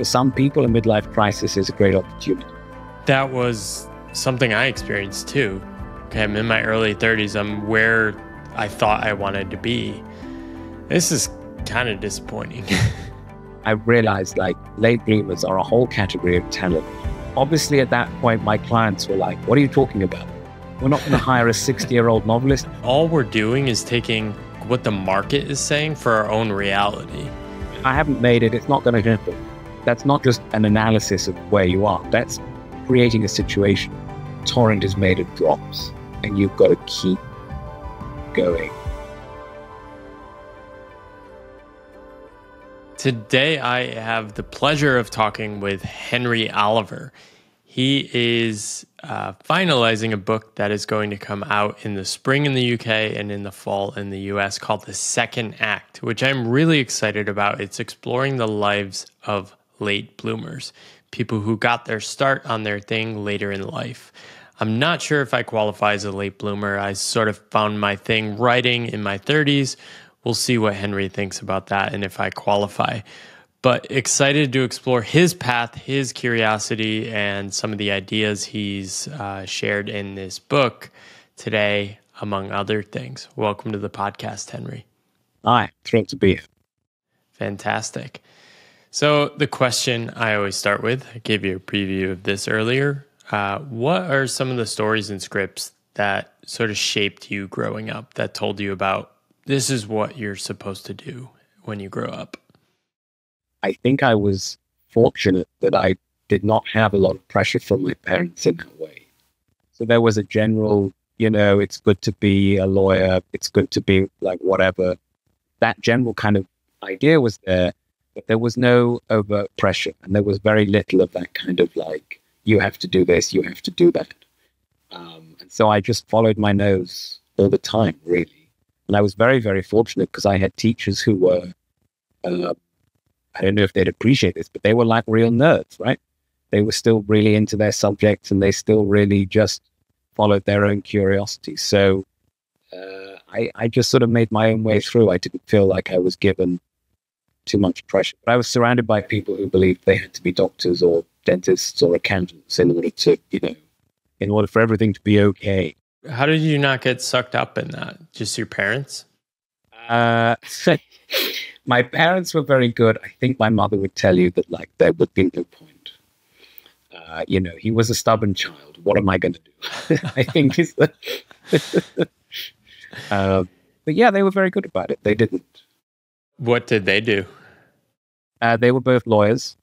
for some people, a midlife crisis is a great opportunity. That was something I experienced too. Okay, I'm in my early 30s. I'm where I thought I wanted to be. This is kind of disappointing. I realized like late bloomers are a whole category of talent. Obviously, at that point, my clients were like, What are you talking about? We're not going to hire a 60 year old novelist. All we're doing is taking what the market is saying for our own reality. I haven't made it, it's not going to happen. That's not just an analysis of where you are, that's creating a situation. Torrent is made of drops, and you've got to keep going. Today, I have the pleasure of talking with Henry Oliver. He is uh, finalizing a book that is going to come out in the spring in the UK and in the fall in the US called The Second Act, which I'm really excited about. It's exploring the lives of late bloomers, people who got their start on their thing later in life. I'm not sure if I qualify as a late bloomer. I sort of found my thing writing in my 30s. We'll see what Henry thinks about that and if I qualify but excited to explore his path, his curiosity, and some of the ideas he's uh, shared in this book today, among other things. Welcome to the podcast, Henry. Hi, thrilled to be here. Fantastic. So, the question I always start with, I gave you a preview of this earlier. Uh, what are some of the stories and scripts that sort of shaped you growing up that told you about this is what you're supposed to do when you grow up? I think I was fortunate that I did not have a lot of pressure from my parents in that way. So there was a general, you know, it's good to be a lawyer, it's good to be like whatever. That general kind of idea was there, but there was no overt pressure. And there was very little of that kind of like, you have to do this, you have to do that. Um, and so I just followed my nose all the time, really. And I was very, very fortunate because I had teachers who were uh, I don't know if they'd appreciate this, but they were like real nerds, right? They were still really into their subjects and they still really just followed their own curiosity. So uh, I, I just sort of made my own way through. I didn't feel like I was given too much pressure. But I was surrounded by people who believed they had to be doctors or dentists or accountants in order to, you know, in order for everything to be okay. How did you not get sucked up in that? Just your parents? Uh, my parents were very good. I think my mother would tell you that like there would be no point. Uh, you know, he was a stubborn child. What am I going to do? I think is the. uh, but yeah, they were very good about it. They didn't. What did they do? Uh, they were both lawyers,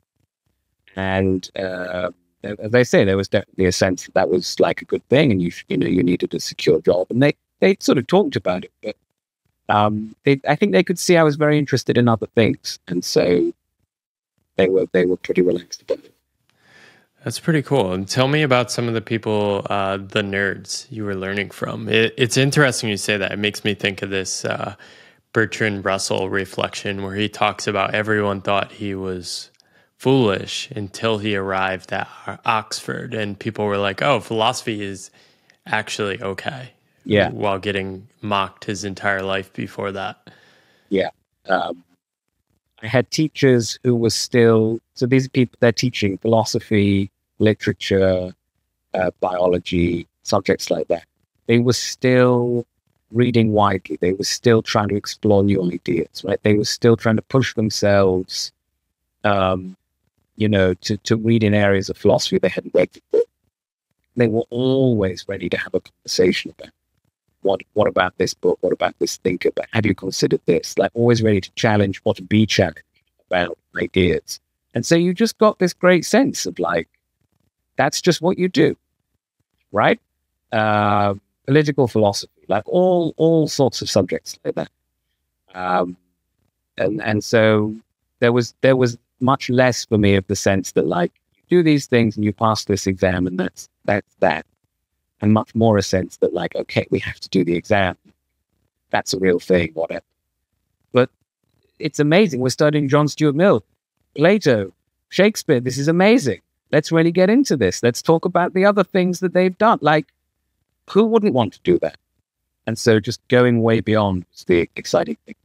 and uh, as I say, there was definitely a sense that that was like a good thing, and you you know you needed a secure job, and they they sort of talked about it, but um, they, I think they could see I was very interested in other things, and so they were they were pretty relaxed about it. That's pretty cool. And tell me about some of the people, uh, the nerds you were learning from. It, it's interesting you say that. It makes me think of this uh, Bertrand Russell reflection where he talks about everyone thought he was foolish until he arrived at Oxford, and people were like, "Oh, philosophy is actually okay." yeah. while getting mocked his entire life before that. Yeah. Um, I had teachers who were still, so these people, they're teaching philosophy, literature, uh, biology, subjects like that. They were still reading widely. They were still trying to explore new ideas, right? They were still trying to push themselves, um, you know, to, to read in areas of philosophy they hadn't read before. They were always ready to have a conversation about what what about this book? What about this thinker? But have you considered this? Like always ready to challenge or to be challenged about ideas. And so you just got this great sense of like, that's just what you do, right? Uh, political philosophy, like all all sorts of subjects like that. Um, and and so there was there was much less for me of the sense that like you do these things and you pass this exam and that's that's that and much more a sense that like, okay, we have to do the exam. That's a real thing, whatever. But it's amazing. We're studying John Stuart Mill, Plato, Shakespeare. This is amazing. Let's really get into this. Let's talk about the other things that they've done. Like, who wouldn't want to do that? And so just going way beyond is the exciting thing.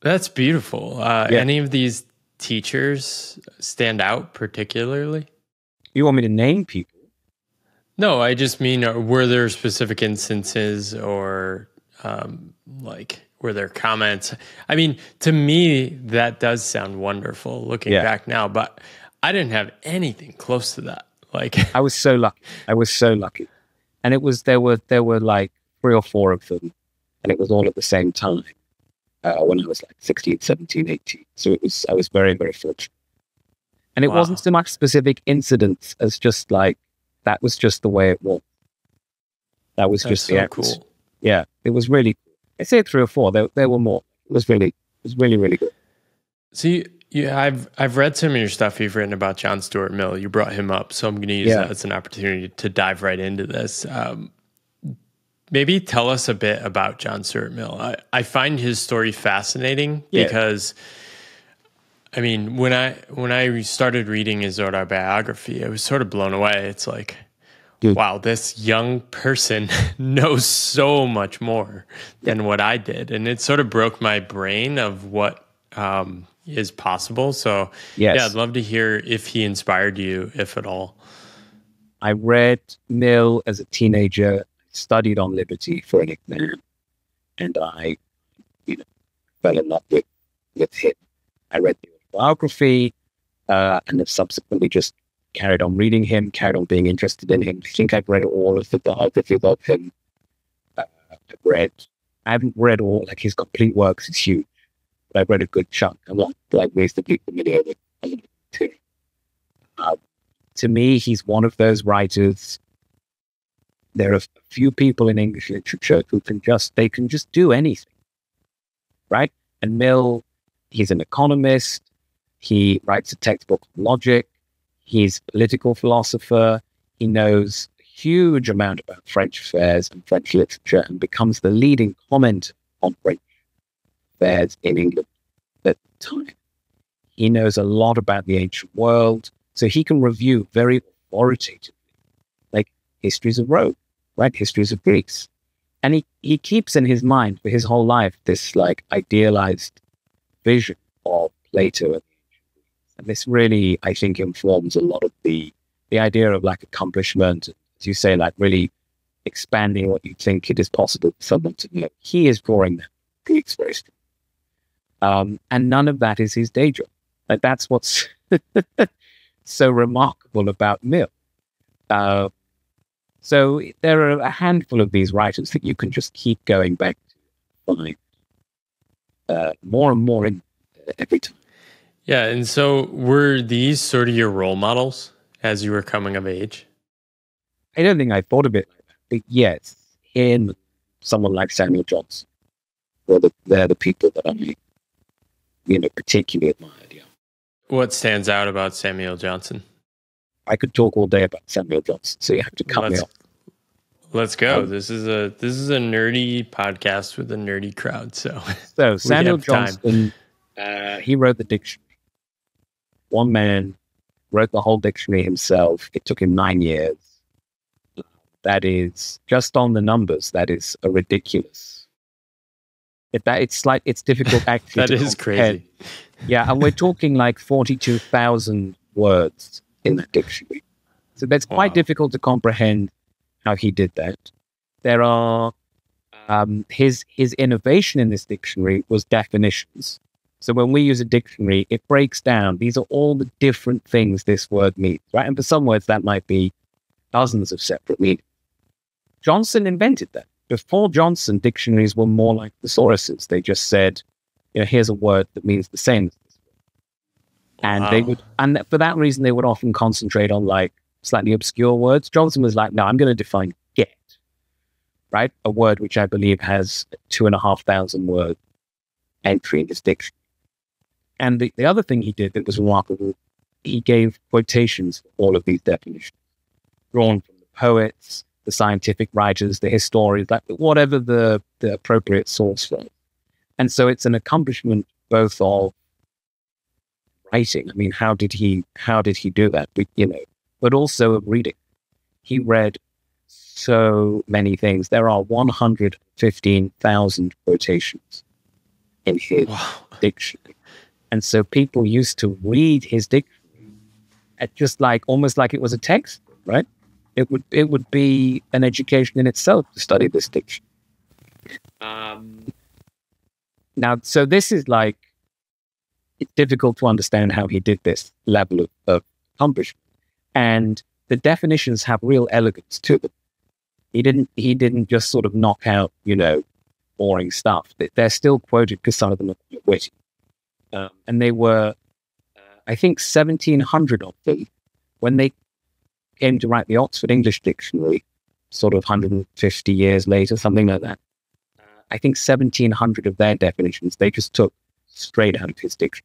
That's beautiful. Uh, yeah. Any of these teachers stand out particularly? You want me to name people? No, I just mean, uh, were there specific instances or um, like were there comments? I mean, to me, that does sound wonderful looking yeah. back now, but I didn't have anything close to that. Like, I was so lucky. I was so lucky, and it was there were there were like three or four of them, and it was all at the same time uh, when I was like 16, 17, 18. So it was I was very very fortunate, and it wow. wasn't so much specific incidents as just like that was just the way it was. That was That's just the so cool. Yeah, it was really. I say three or four. There, there were more. It was really, it was really, really good. See, yeah, I've I've read some of your stuff you've written about John Stuart Mill. You brought him up, so I'm going to use yeah. that as an opportunity to dive right into this. Um, maybe tell us a bit about John Stuart Mill. I, I find his story fascinating yeah. because I mean, when I when I started reading his autobiography, I was sort of blown away. It's like, Dude. wow, this young person knows so much more than what I did, and it sort of broke my brain of what um, is possible. So, yes. yeah, I'd love to hear if he inspired you, if at all. I read Mill as a teenager, studied on Liberty for an exam, and I, you know, fell in love with with him. I read the biography, uh, and have subsequently just carried on reading him, carried on being interested in him. I think I've read all of the biographies of him. Uh, I've read, I haven't read all, like his complete works It's huge, but I've read a good chunk. I'm like, like reasonably familiar with too. Uh, to me, he's one of those writers. There are a few people in English literature who can just, they can just do anything. Right? And Mill, he's an economist. He writes a textbook on logic. He's a political philosopher. He knows a huge amount about French affairs and French literature and becomes the leading comment on French affairs in England at the time. He knows a lot about the ancient world, so he can review very authoritatively, like histories of Rome, right? Histories of Greece. And he, he keeps in his mind for his whole life this like idealized vision of Plato and and this really, I think, informs a lot of the the idea of like accomplishment, as you say, like really expanding what you think it is possible for someone to know. He is drawing that. He very. Um, and none of that is his day job. Like that's what's so remarkable about Mill. Uh, so there are a handful of these writers that you can just keep going back to find uh, more and more in every time. Yeah. And so were these sort of your role models as you were coming of age? I don't think I thought of it but yes, him, someone like Samuel Johnson, were the, they're the people that I, you know, particularly admired. Yeah. What stands out about Samuel Johnson? I could talk all day about Samuel Johnson, so you have to cut let's, me off. Let's go. Um, this is a this is a nerdy podcast with a nerdy crowd. So, so Samuel Johnson, uh, he wrote the dictionary one man wrote the whole dictionary himself. It took him nine years. That is just on the numbers. That is a ridiculous. It, that it's like it's difficult actually. that is crazy. Yeah, and we're talking like forty-two thousand words in that dictionary. So that's quite wow. difficult to comprehend how he did that. There are um, his his innovation in this dictionary was definitions. So when we use a dictionary, it breaks down. These are all the different things this word means, right? And for some words, that might be dozens of separate meanings. Johnson invented that. Before Johnson, dictionaries were more like thesauruses. They just said, you know, here's a word that means the same as this word. And wow. they would, and for that reason, they would often concentrate on like slightly obscure words. Johnson was like, no, I'm going to define get, right? A word which I believe has two and a half thousand word entry in his dictionary. And the, the other thing he did that was remarkable, he gave quotations for all of these definitions, drawn from the poets, the scientific writers, the historians, like whatever the, the appropriate source was. And so it's an accomplishment both of writing. I mean, how did he how did he do that? But, you know, but also of reading. He read so many things. There are 115,000 quotations in his wow. dictionary. And so people used to read his dictionary at just like almost like it was a text, right? It would it would be an education in itself to study this dictionary. Um, now, so this is like it's difficult to understand how he did this level of, of accomplishment, and the definitions have real elegance to them. He didn't he didn't just sort of knock out you know boring stuff. They're still quoted because some of them are witty, um, and they were uh, I think seventeen hundred of them when they came to write the Oxford English Dictionary, sort of 150 years later, something like that. I think 1700 of their definitions they just took straight out of his dictionary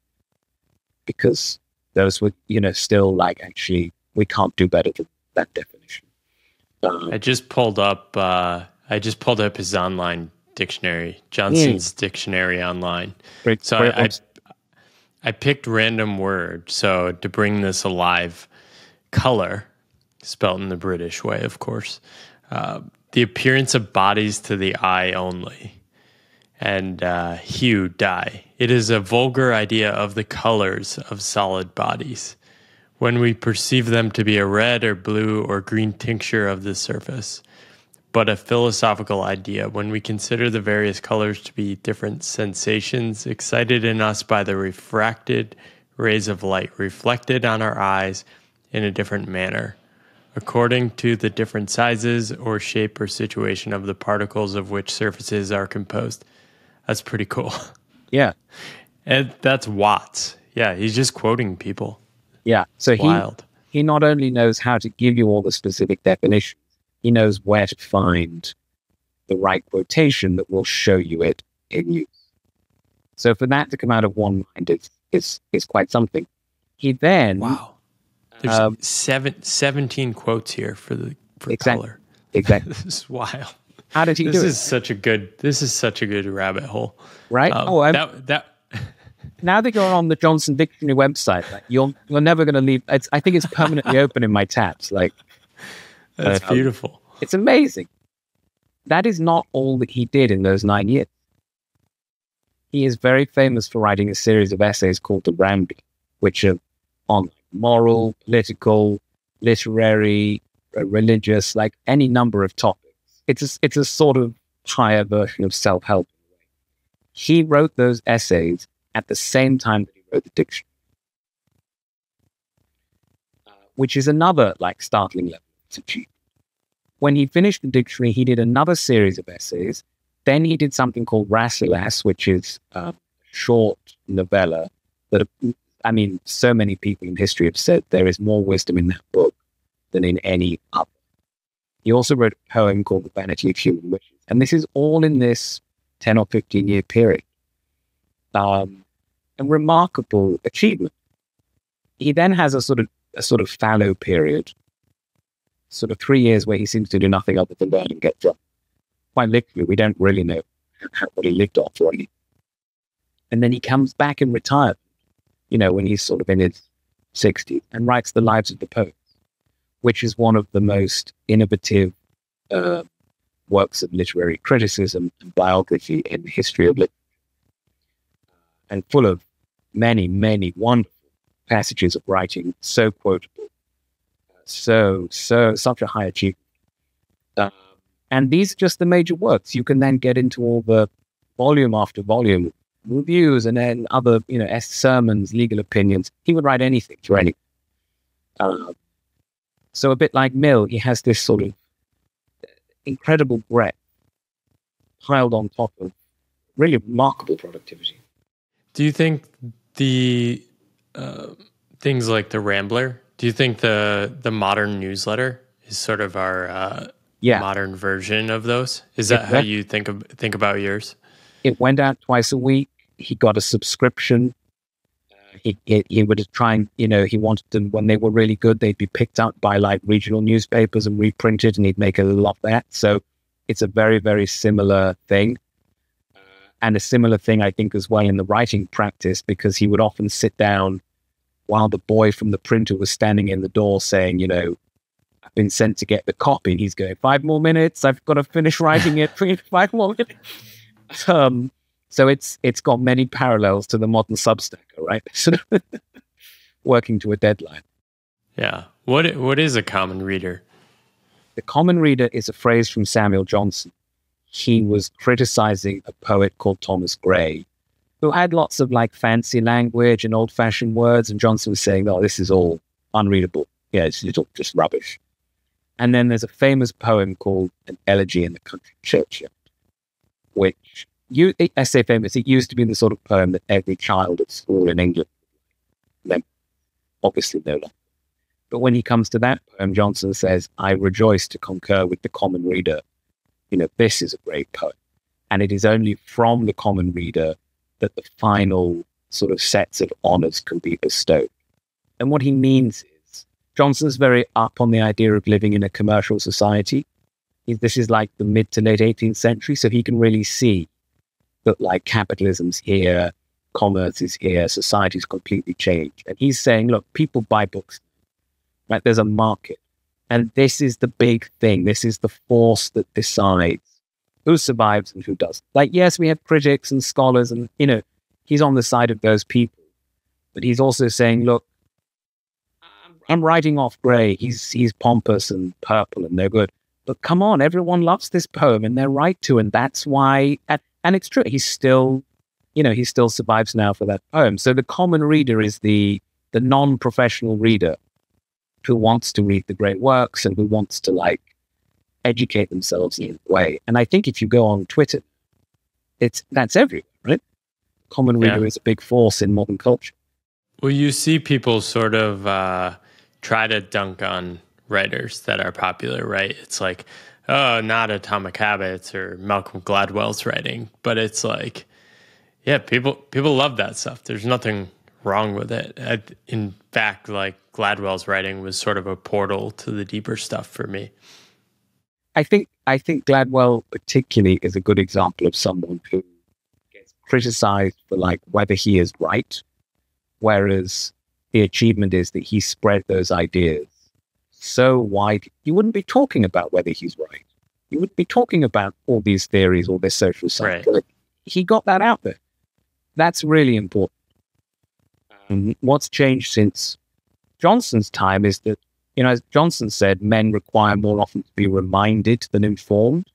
because those were, you know, still like actually we can't do better than that definition. Um, I just pulled up. Uh, I just pulled up his online dictionary, Johnson's yeah. dictionary online. Great, so great I, I, I picked random word. So to bring this alive, color, spelt in the British way, of course. Uh, the appearance of bodies to the eye only, and uh, hue, dye. It is a vulgar idea of the colors of solid bodies when we perceive them to be a red or blue or green tincture of the surface, but a philosophical idea when we consider the various colors to be different sensations excited in us by the refracted rays of light reflected on our eyes in a different manner according to the different sizes or shape or situation of the particles of which surfaces are composed. That's pretty cool. Yeah. And that's Watts. Yeah, he's just quoting people. Yeah. So Wild. he he not only knows how to give you all the specific definitions, he knows where to find the right quotation that will show you it in use. So for that to come out of one mind is is is quite something. He then wow. There's um, seven, 17 quotes here for the for exactly, color. Exactly. this is wild. How did he this do it? This is such a good. This is such a good rabbit hole. Right. Um, oh, I'm, that that. now that you're on the Johnson Dictionary website, like you're you're never going to leave. It's, I think it's permanently open in my tabs. Like that's uh, beautiful. It's amazing. That is not all that he did in those nine years. He is very famous for writing a series of essays called the Rambler, which are on moral, political, literary, uh, religious, like any number of topics. It's a, it's a sort of higher version of self help. He wrote those essays at the same time that he wrote the dictionary, uh, which is another like startling level to achieve. When he finished the dictionary, he did another series of essays. Then he did something called Rasselas, which is a short novella that I mean, so many people in history have said there is more wisdom in that book than in any other. He also wrote a poem called The Vanity of Human Wishes. And this is all in this 10 or 15 year period. Um, a remarkable achievement. He then has a sort of a sort of fallow period, sort of three years where he seems to do nothing other than learn and get drunk. Quite literally, we don't really know what he lived off, really. And then he comes back and retires you know, when he's sort of in his 60s and writes The Lives of the Poets, which is one of the most innovative uh, works of literary criticism and biography in the history of literature, and full of many, many wonderful passages of writing, so quotable, so, so, such a high achievement. Uh, and these are just the major works. You can then get into all the volume after volume reviews and then other, you know, sermons, legal opinions. He would write anything for anything. Uh, so a bit like Mill, he has this sort of incredible breadth piled on top of really remarkable productivity. Do you think the uh, things like the Rambler? Do you think the the modern newsletter is sort of our uh, yeah. modern version of those? Is that how you think of, think about yours? It went out twice a week he got a subscription. He, he, he would try and you know he wanted them when they were really good they'd be picked up by like regional newspapers and reprinted and he'd make a little of that. So it's a very very similar thing. Uh, and a similar thing i think as well in the writing practice because he would often sit down while the boy from the printer was standing in the door saying you know i've been sent to get the copy. And he's going five more minutes i've got to finish writing it five more minutes. Um, So it's it's got many parallels to the modern Substacker, right? Working to a deadline. Yeah. What what is a common reader? The common reader is a phrase from Samuel Johnson. He was criticizing a poet called Thomas Gray, who had lots of like fancy language and old fashioned words. And Johnson was saying, oh, this is all unreadable. Yeah, it's, it's all just rubbish. And then there's a famous poem called An Elegy in the Country Churchyard, which you, I say famous, it used to be the sort of poem that every child at school in England, then obviously no longer. But when he comes to that poem, Johnson says, I rejoice to concur with the common reader. You know, this is a great poem. And it is only from the common reader that the final sort of sets of honors can be bestowed. And what he means is Johnson's very up on the idea of living in a commercial society. This is like the mid to late 18th century, so he can really see that like capitalism's here, commerce is here, society's completely changed. And he's saying, look, people buy books right? There's a market. And this is the big thing. This is the force that decides who survives and who doesn't. Like, yes, we have critics and scholars, and, you know, he's on the side of those people. But he's also saying, look, I'm writing off Gray. He's, he's pompous and purple and no good. But come on, everyone loves this poem and they're right to. And that's why, and, and it's true, he's still, you know, he still survives now for that poem. So the common reader is the, the non professional reader who wants to read the great works and who wants to like educate themselves in a way. And I think if you go on Twitter, it's that's everywhere, right? Common reader yeah. is a big force in modern culture. Well, you see people sort of uh, try to dunk on writers that are popular, right? It's like, oh, not Atomic Habits or Malcolm Gladwell's writing, but it's like, yeah, people people love that stuff. There's nothing wrong with it. I, in fact, like Gladwell's writing was sort of a portal to the deeper stuff for me. I think I think Gladwell particularly is a good example of someone who gets criticized for like whether he is right, whereas the achievement is that he spread those ideas so wide you wouldn't be talking about whether he's right. You would be talking about all these theories, all this social science. Right. He got that out there. That's really important. Um, what's changed since Johnson's time is that, you know, as Johnson said, men require more often to be reminded than informed.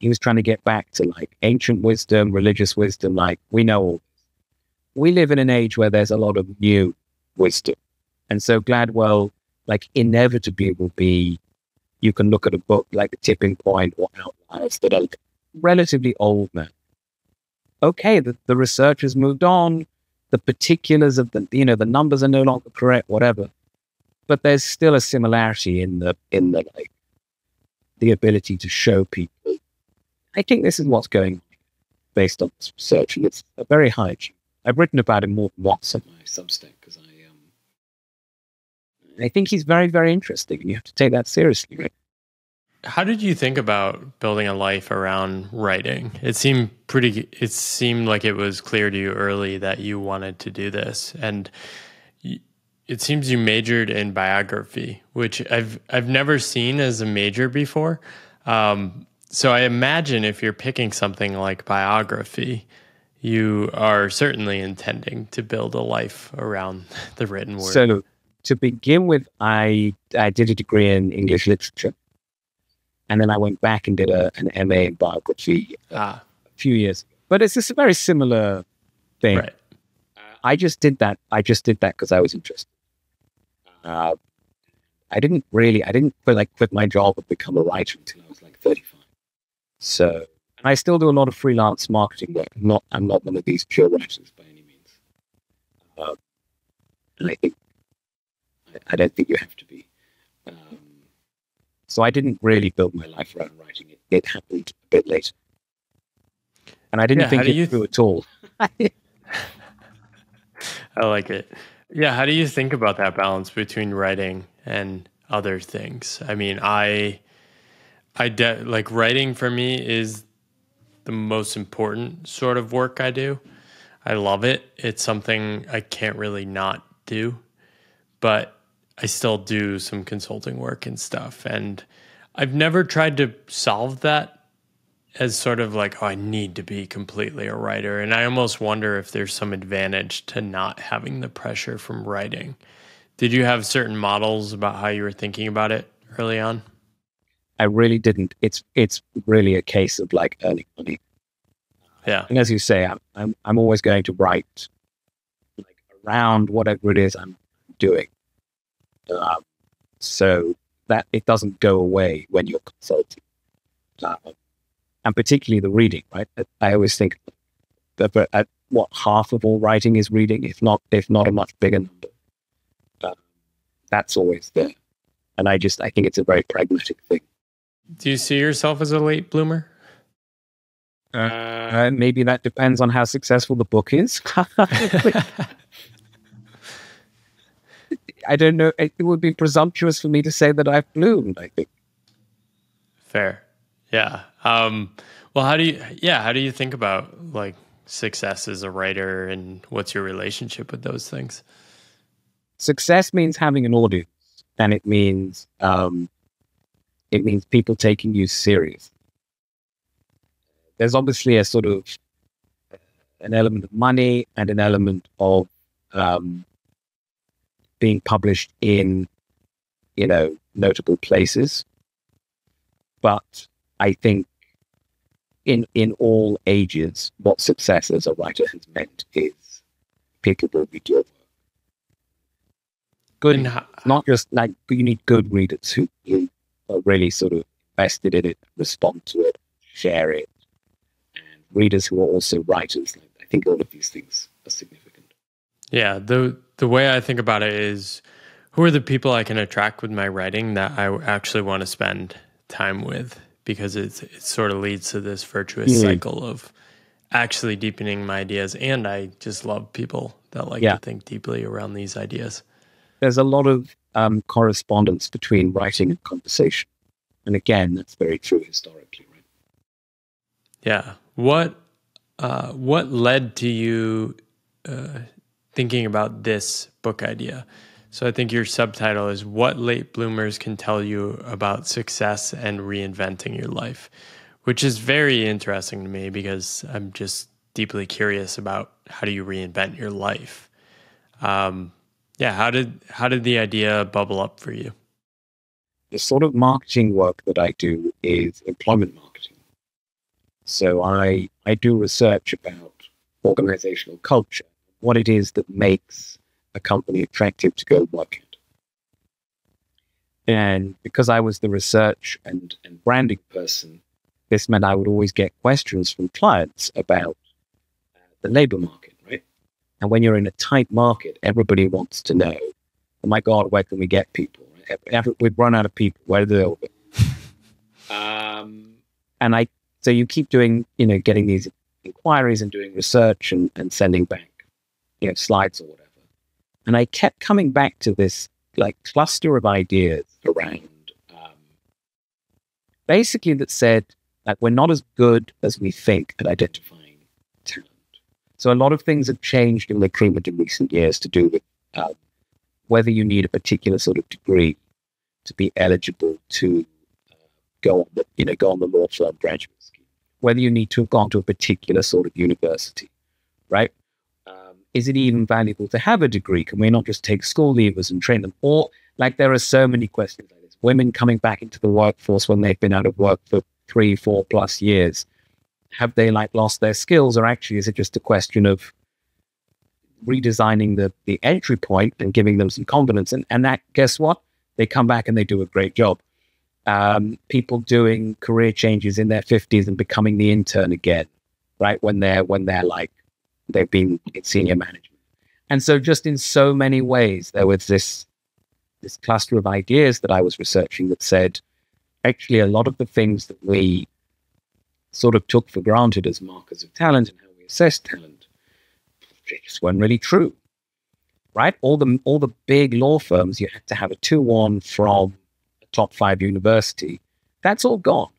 He was trying to get back to like ancient wisdom, religious wisdom, like we know all this. We live in an age where there's a lot of new wisdom. And so Gladwell, like, inevitably will be, you can look at a book like The Tipping Point or Outliers. That are relatively old now. Okay, the, the research has moved on. The particulars of the you know the numbers are no longer correct whatever. But there's still a similarity in the in the like the ability to show people. I think this is what's going based on this research and it's a very high achievement. I've written about it more than once on my substack because i i think he's very very interesting you have to take that seriously right how did you think about building a life around writing? It seemed pretty it seemed like it was clear to you early that you wanted to do this and it seems you majored in biography, which I've I've never seen as a major before. Um, so I imagine if you're picking something like biography, you are certainly intending to build a life around the written word. So to begin with, I I did a degree in English literature. And then I went back and did a, an MA in biography ah. a few years. But it's just a very similar thing. Right. Uh, I just did that. I just did that because I was interested. Uh, I didn't really, I didn't quit, like quit my job and become a writer until I was like 35. So, and I still do a lot of freelance marketing work. I'm not, I'm not one of these pure writers by any means. Uh, and I think, I, don't think you have to be. Um, so I didn't really build my life around writing it. It happened a bit later. And I didn't yeah, think it through th- at all. I like it. Yeah, how do you think about that balance between writing and other things? I mean, I I de- like writing for me is the most important sort of work I do. I love it. It's something I can't really not do. But I still do some consulting work and stuff. And I've never tried to solve that as sort of like, oh, I need to be completely a writer. And I almost wonder if there's some advantage to not having the pressure from writing. Did you have certain models about how you were thinking about it early on? I really didn't. It's it's really a case of like earning money. Yeah. And as you say, I'm I'm, I'm always going to write like around whatever it is I'm doing. Um, so that it doesn't go away when you're consulting. Um, and particularly the reading, right? I always think that at what half of all writing is reading, if not if not a much bigger number. Uh, that's always there, and I just I think it's a very pragmatic thing. Do you see yourself as a late bloomer? Uh, maybe that depends on how successful the book is. I don't know. It would be presumptuous for me to say that I've bloomed. I think. Fair. Yeah. Um, well, how do you? Yeah, how do you think about like success as a writer, and what's your relationship with those things? Success means having an audience, and it means um, it means people taking you serious. There's obviously a sort of an element of money and an element of um, being published in, you know, notable places. But I think in in all ages, what success as a writer has meant is people will read your work. Good, how, not just like you need good readers who, who are really sort of invested in it, respond to it, share it, and readers who are also writers. I think all of these things are significant. Yeah, the the way I think about it is, who are the people I can attract with my writing that I actually want to spend time with because it's, it sort of leads to this virtuous mm. cycle of actually deepening my ideas. And I just love people that like yeah. to think deeply around these ideas. There's a lot of um, correspondence between writing and conversation. And again, that's very true historically, right? Yeah. What uh, what led to you uh, thinking about this book idea? So I think your subtitle is What Late Bloomers Can Tell You About Success and Reinventing Your Life, which is very interesting to me because I'm just deeply curious about how do you reinvent your life. Um, yeah, how did how did the idea bubble up for you? The sort of marketing work that I do is employment marketing. So I I do research about organizational culture, what it is that makes a company attractive to go work at. And because I was the research and, and branding person, this meant I would always get questions from clients about uh, the labor market, right? And when you're in a tight market, everybody wants to know, oh my God, where can we get people? We've run out of people. Where do they um, and I, so you keep doing, you know, getting these inquiries and doing research and, and sending back, you know, slides or whatever. And I kept coming back to this like cluster of ideas around um, basically that said that we're not as good as we think at identifying talent. So a lot of things have changed in recruitment in recent years to do with uh, whether you need a particular sort of degree to be eligible to uh, go on the you know go on the law firm graduate scheme, whether you need to have gone to a particular sort of university, right? Is it even valuable to have a degree? Can we not just take school leavers and train them? Or like there are so many questions like this. Women coming back into the workforce when they've been out of work for three, four plus years. Have they like lost their skills, or actually is it just a question of redesigning the the entry point and giving them some confidence? And and that guess what? They come back and they do a great job. Um, people doing career changes in their fifties and becoming the intern again, right? When they're when they're like they've been in senior management. And so just in so many ways, there was this this cluster of ideas that I was researching that said, actually, a lot of the things that we sort of took for granted as markers of talent and how we assess talent just weren't really true. Right? All the all the big law firms, you had to have a 2-1 from a top five university. That's all gone.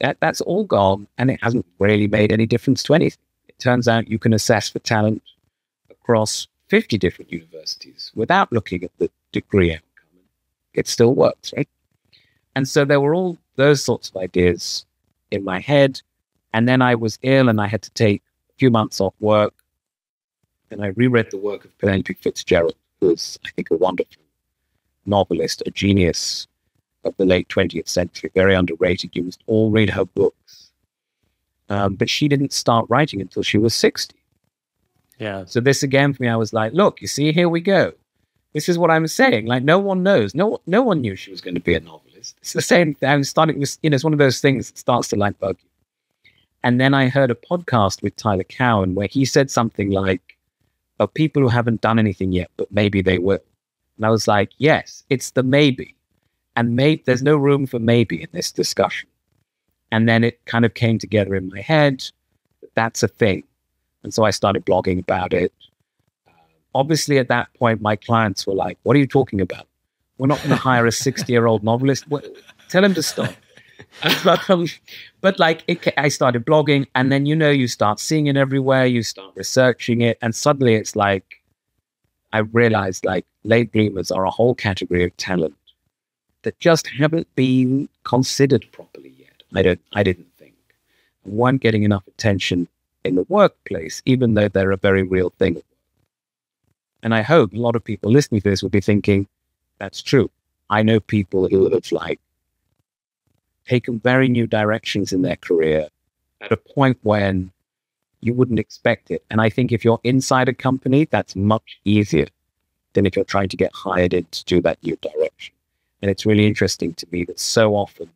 That that's all gone, and it hasn't really made any difference to anything it turns out you can assess for talent across 50 different universities without looking at the degree outcome. It still works, right? And so there were all those sorts of ideas in my head. And then I was ill and I had to take a few months off work. And I reread the work of Penelope Fitzgerald, who's, I think, a wonderful novelist, a genius of the late 20th century, very underrated. You must all read her books. Um, but she didn't start writing until she was 60. Yeah. So this again for me, I was like, look, you see, here we go. This is what I'm saying. Like no one knows. No, no one knew she was going to be a novelist. It's the same thing. I'm starting with, you know, it's one of those things that starts to like bug you. And then I heard a podcast with Tyler Cowen where he said something like, of people who haven't done anything yet, but maybe they will. And I was like, yes, it's the maybe. And maybe there's no room for maybe in this discussion. And then it kind of came together in my head. That's a thing. And so I started blogging about it. Obviously, at that point, my clients were like, What are you talking about? We're not going to hire a 60 year old novelist. Tell him to stop. but, um, but like, it, I started blogging, and then you know, you start seeing it everywhere, you start researching it, and suddenly it's like, I realized like late bloomers are a whole category of talent that just haven't been considered properly. I don't, I didn't think, weren't getting enough attention in the workplace, even though they're a very real thing. And I hope a lot of people listening to this will be thinking, that's true. I know people who have like taken very new directions in their career at a point when you wouldn't expect it. And I think if you're inside a company, that's much easier than if you're trying to get hired in to do that new direction. And it's really interesting to me that so often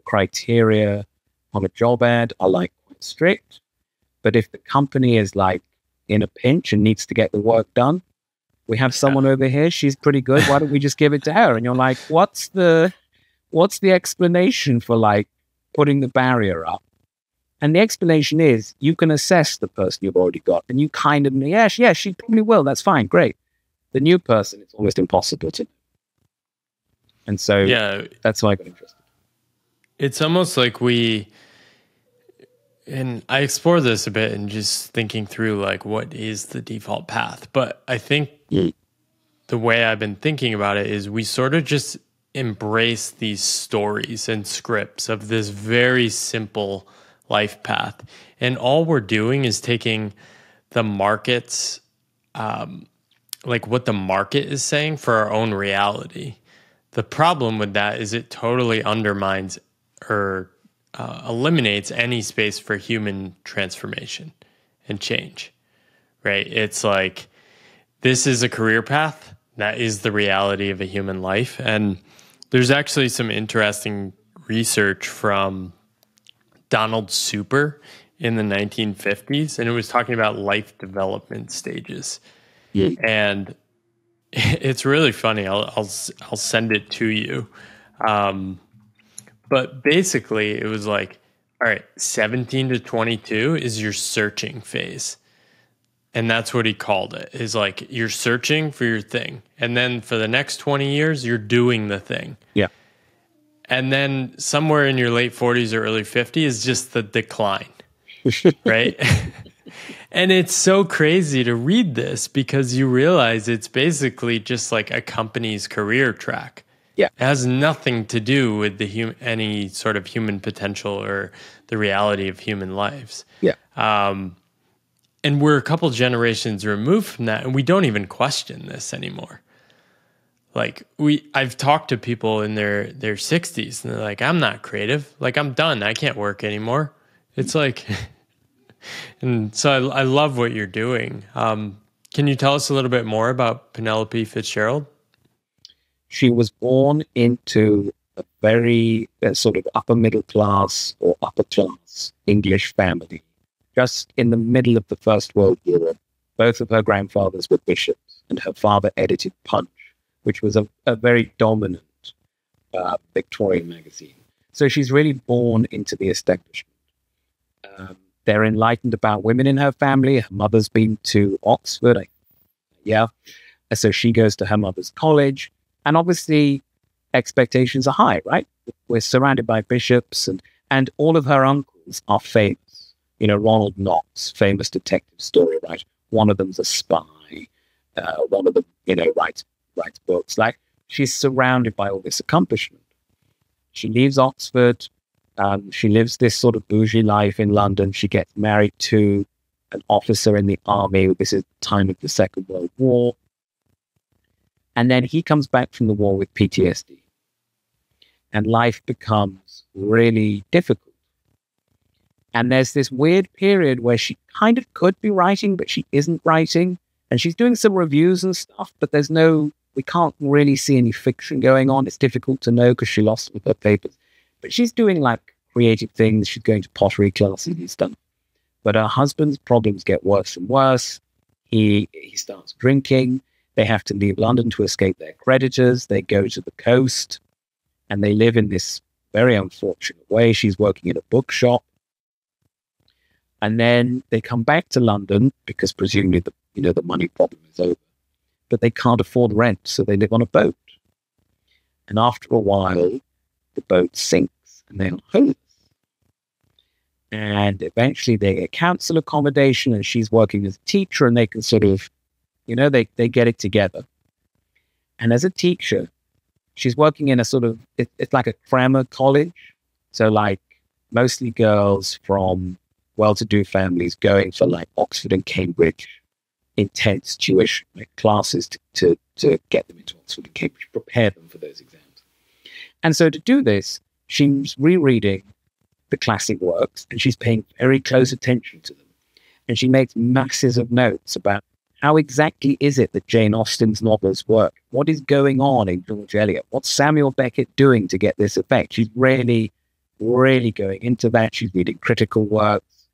the criteria on a job ad are like quite strict. But if the company is like in a pinch and needs to get the work done, we have someone over here. She's pretty good. Why don't we just give it to her? And you're like, what's the what's the explanation for like putting the barrier up? And the explanation is you can assess the person you've already got, and you kind of yeah, yeah, she probably will. That's fine, great. The new person, it's almost impossible to. And so yeah, that's why I got interested. It's almost like we and I explore this a bit and just thinking through like what is the default path. But I think the way I've been thinking about it is we sort of just embrace these stories and scripts of this very simple life path. And all we're doing is taking the market's, um, like what the market is saying for our own reality. The problem with that is it totally undermines or uh, eliminates any space for human transformation and change, right? It's like this is a career path. That is the reality of a human life. And there's actually some interesting research from Donald Super in the 1950s, and it was talking about life development stages. Yeah. And it's really funny. I'll, I'll, I'll send it to you. Um, but basically, it was like, all right, 17 to 22 is your searching phase. And that's what he called it is like you're searching for your thing. And then for the next 20 years, you're doing the thing. Yeah. And then somewhere in your late 40s or early 50s is just the decline. right. and it's so crazy to read this because you realize it's basically just like a company's career track. Yeah. It has nothing to do with the hum- any sort of human potential or the reality of human lives. Yeah. Um, and we're a couple generations removed from that, and we don't even question this anymore. Like we, I've talked to people in their their sixties, and they're like, "I'm not creative. Like I'm done. I can't work anymore." It's like, and so I, I love what you're doing. Um, can you tell us a little bit more about Penelope Fitzgerald? She was born into a very uh, sort of upper middle class or upper class English family, just in the middle of the First World War. Both of her grandfathers were bishops, and her father edited Punch, which was a, a very dominant uh, Victorian magazine. So she's really born into the establishment. Um, they're enlightened about women in her family. Her mother's been to Oxford. I, yeah. So she goes to her mother's college. And obviously, expectations are high, right? We're surrounded by bishops, and, and all of her uncles are famous. You know, Ronald Knox, famous detective story, right? One of them's a spy. Uh, one of them, you know, writes writes books. Like she's surrounded by all this accomplishment. She leaves Oxford. Um, she lives this sort of bougie life in London. She gets married to an officer in the army. This is the time of the Second World War. And then he comes back from the war with PTSD. And life becomes really difficult. And there's this weird period where she kind of could be writing, but she isn't writing. And she's doing some reviews and stuff, but there's no, we can't really see any fiction going on. It's difficult to know because she lost some of her papers. But she's doing like creative things. She's going to pottery classes and mm-hmm. stuff. But her husband's problems get worse and worse. He he starts drinking. They have to leave London to escape their creditors. They go to the coast and they live in this very unfortunate way. She's working in a bookshop. And then they come back to London because presumably the you know the money problem is over. But they can't afford rent, so they live on a boat. And after a while, the boat sinks and they're homeless. And eventually they get council accommodation and she's working as a teacher and they can sort of, you know, they, they get it together. And as a teacher, she's working in a sort of, it, it's like a grammar college. So, like, mostly girls from well to do families going for like Oxford and Cambridge intense tuition like classes to, to, to get them into Oxford and Cambridge, prepare them for those exams. And so to do this, she's rereading the classic works and she's paying very close attention to them. And she makes masses of notes about how exactly is it that Jane Austen's novels work? What is going on in George Eliot? What's Samuel Beckett doing to get this effect? She's really, really going into that. She's reading critical works.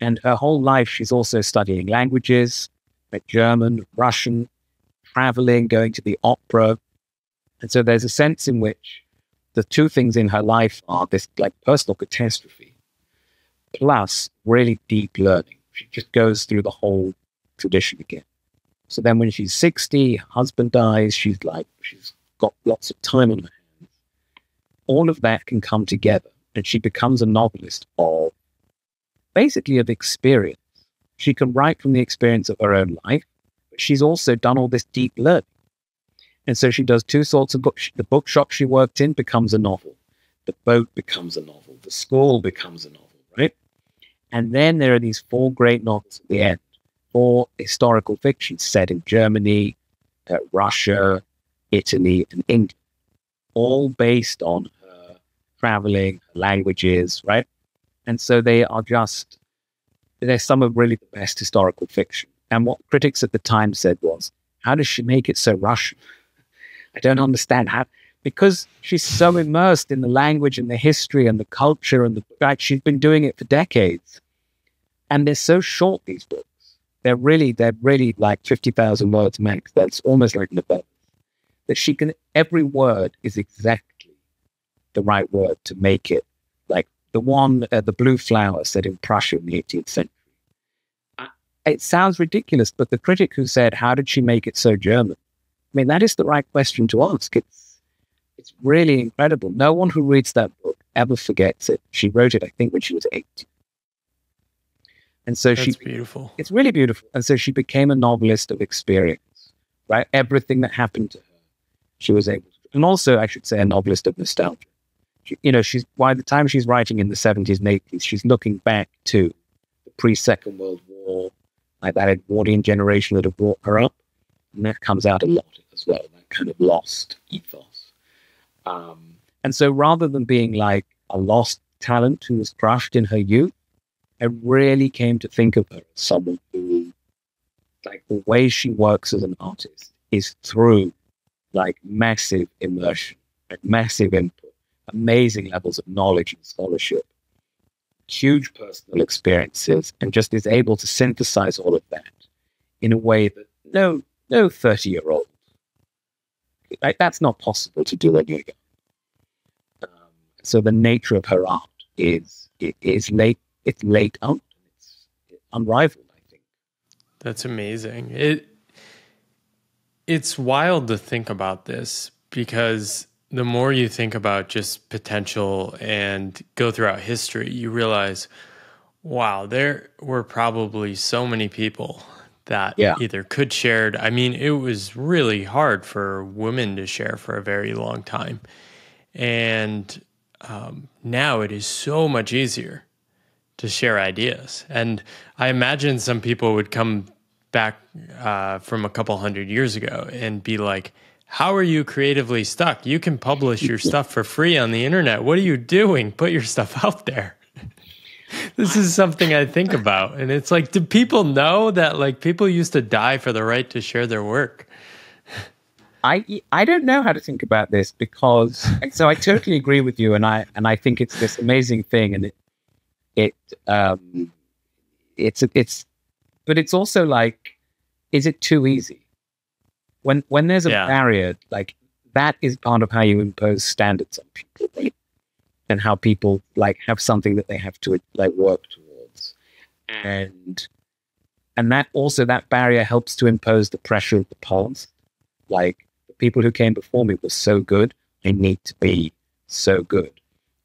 And her whole life, she's also studying languages, like German, Russian, traveling, going to the opera. And so there's a sense in which the two things in her life are this like personal catastrophe plus really deep learning. She just goes through the whole tradition again. So then when she's 60, husband dies, she's like, she's got lots of time on her hands. All of that can come together and she becomes a novelist of basically of experience. She can write from the experience of her own life, but she's also done all this deep learning. And so she does two sorts of books. The bookshop she worked in becomes a novel. The boat becomes a novel. The school becomes a novel, right? And then there are these four great novels at the end, four historical fictions set in Germany, uh, Russia, Italy, and England, all based on her traveling, languages, right? And so they are just, they're some of really the best historical fiction. And what critics at the time said was, how does she make it so Russian? I don't understand how, because she's so immersed in the language and the history and the culture and the fact she's been doing it for decades. And they're so short, these books. They're really, they're really like 50,000 words max. That's almost like novella. That she can, every word is exactly the right word to make it. Like the one, uh, the blue flower said in Prussia in the 18th century. it sounds ridiculous, but the critic who said, How did she make it so German? I mean, that is the right question to ask. It's it's really incredible. No one who reads that book ever forgets it. She wrote it, I think, when she was eight. And so That's she beautiful. It's really beautiful. And so she became a novelist of experience, right? Everything that happened to her, she was able to. And also, I should say, a novelist of nostalgia. She, you know, she's by the time she's writing in the 70s and 80s, she's looking back to the pre Second World War, like that Edwardian generation that have brought her up. And that comes out a lot as well, that kind of lost ethos. Um, and so rather than being like a lost talent who was crushed in her youth, I really came to think of her as someone who, like, the way she works as an artist is through like massive immersion, like massive input, amazing levels of knowledge and scholarship, huge personal experiences, and just is able to synthesize all of that in a way that no no 30 year old like, that's not possible to do you're. Um, so the nature of her art is is late it's late out it's unrivaled i think That's amazing. It it's wild to think about this because the more you think about just potential and go throughout history, you realize, wow, there were probably so many people that Yeah. either could share. I mean, it was really hard for women to share for a very long time. And um, now it is so much easier to share ideas. And I imagine some people would come back uh, from a couple hundred years ago and be like, how are you creatively stuck? You can publish your stuff for free on the internet. What are you doing? Put your stuff out there. this is something I think about. And it's like, do people know that like people used to die for the right to share their work? I I don't know how to think about this because so I totally agree with you and I and I think it's this amazing thing and it it um it's it's but it's also like is it too easy? When when there's a yeah. barrier like that is part of how you impose standards on people and how people like have something that they have to like work towards. And and that also that barrier helps to impose the pressure of the pause like the people who came before me were so good they need to be so good.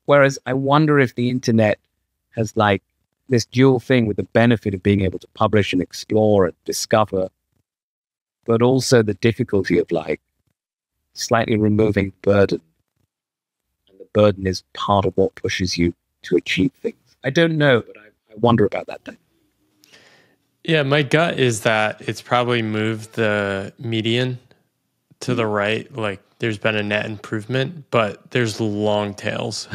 Whereas i wonder if the internet has like this dual thing with the benefit of being able to publish and explore and discover, but also the difficulty of like slightly removing burden. And the burden is part of what pushes you to achieve things. I don't know, but I, I wonder about that thing. Yeah, my gut is that it's probably moved the median to the right. Like there's been a net improvement, but there's long tails.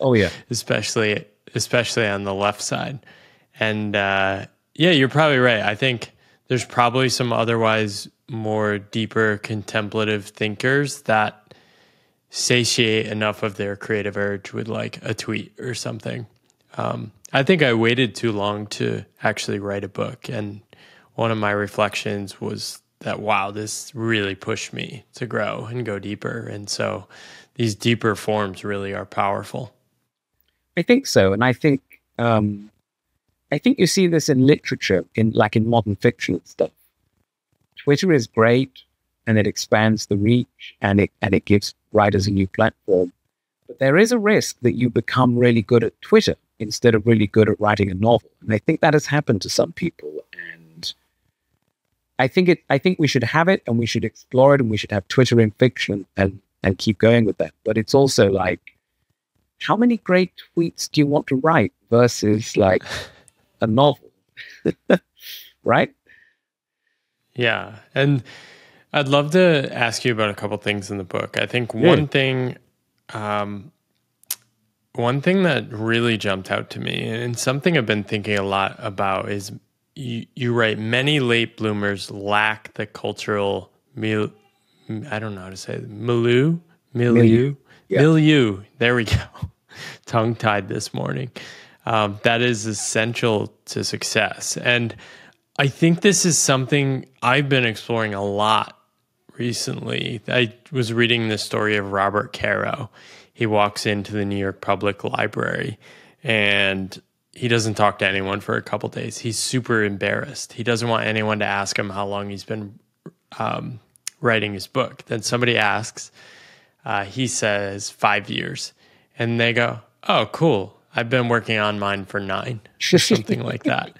Oh yeah. Especially especially on the left side. And uh, yeah, you're probably right. I think there's probably some otherwise more deeper contemplative thinkers that satiate enough of their creative urge with like a tweet or something. Um, I think I waited too long to actually write a book. And one of my reflections was that, wow, this really pushed me to grow and go deeper. And so these deeper forms really are powerful. I think so, and I think um, I think you see this in literature, in like in modern fiction and stuff. Twitter is great, and it expands the reach, and it and it gives writers a new platform. But there is a risk that you become really good at Twitter instead of really good at writing a novel, and I think that has happened to some people. And I think it. I think we should have it, and we should explore it, and we should have Twitter in fiction, and and keep going with that. But it's also like how many great tweets do you want to write versus like a novel? right? Yeah. And I'd love to ask you about a couple things in the book. I think yeah. one thing um, one thing that really jumped out to me and something I've been thinking a lot about is you, you write many late bloomers lack the cultural mil, I don't know how to say it, milieu, milieu, milieu. Yeah. milieu. There we go. tongue tied this morning. Um, that is essential to success. And I think this is something I've been exploring a lot recently. I was reading the story of Robert Caro. He walks into the New York Public Library and he doesn't talk to anyone for a couple days. He's super embarrassed. He doesn't want anyone to ask him how long he's been um, writing his book. Then somebody asks, uh, he says five years and they go, "Oh, cool. I've been working on mine for nine, or something like that."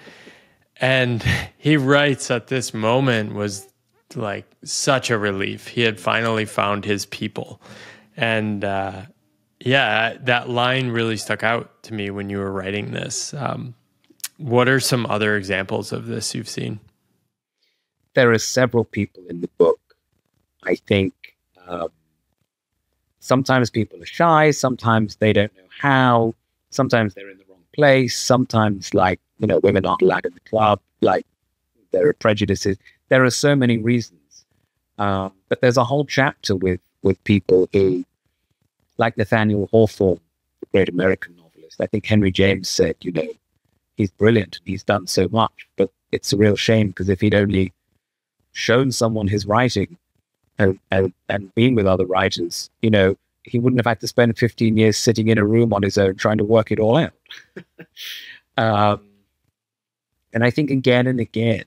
And he writes that this moment was like such a relief. He had finally found his people, and uh, yeah, that line really stuck out to me when you were writing this. Um, what are some other examples of this you've seen? There are several people in the book. I think um, sometimes people are shy, sometimes they don't know how, sometimes they're in the wrong place, sometimes like, you know, women aren't allowed in the club, like there are prejudices. There are so many reasons. Um, but there's a whole chapter with with people who, like Nathaniel Hawthorne, the great American novelist. I think Henry James said, you know, he's brilliant. And he's done so much, but it's a real shame because if he'd only shown someone his writing, and, and, and being with other writers, you know, he wouldn't have had to spend 15 years sitting in a room on his own trying to work it all out. um, and I think again and again,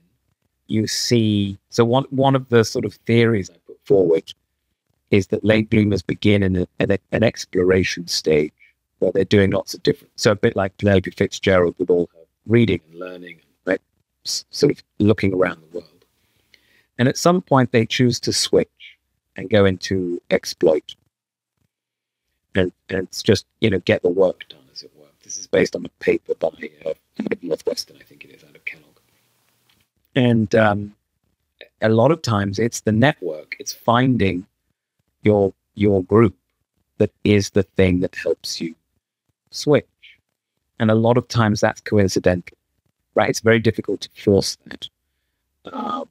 you see. So one one of the sort of theories I put forward is that late bloomers begin in, a, in a, an exploration stage where they're doing lots of different. So a bit like Penelope Fitzgerald with all her reading and learning, and right, sort of looking around the world. And at some point, they choose to switch and go into exploit. and, and just you know get the work done as it were. This is based on a paper by uh, Northwestern, I think it is, out of Kellogg. And um, a lot of times it's the network, it's finding your your group that is the thing that helps you switch. And a lot of times that's coincidental, right? It's very difficult to force that. Um,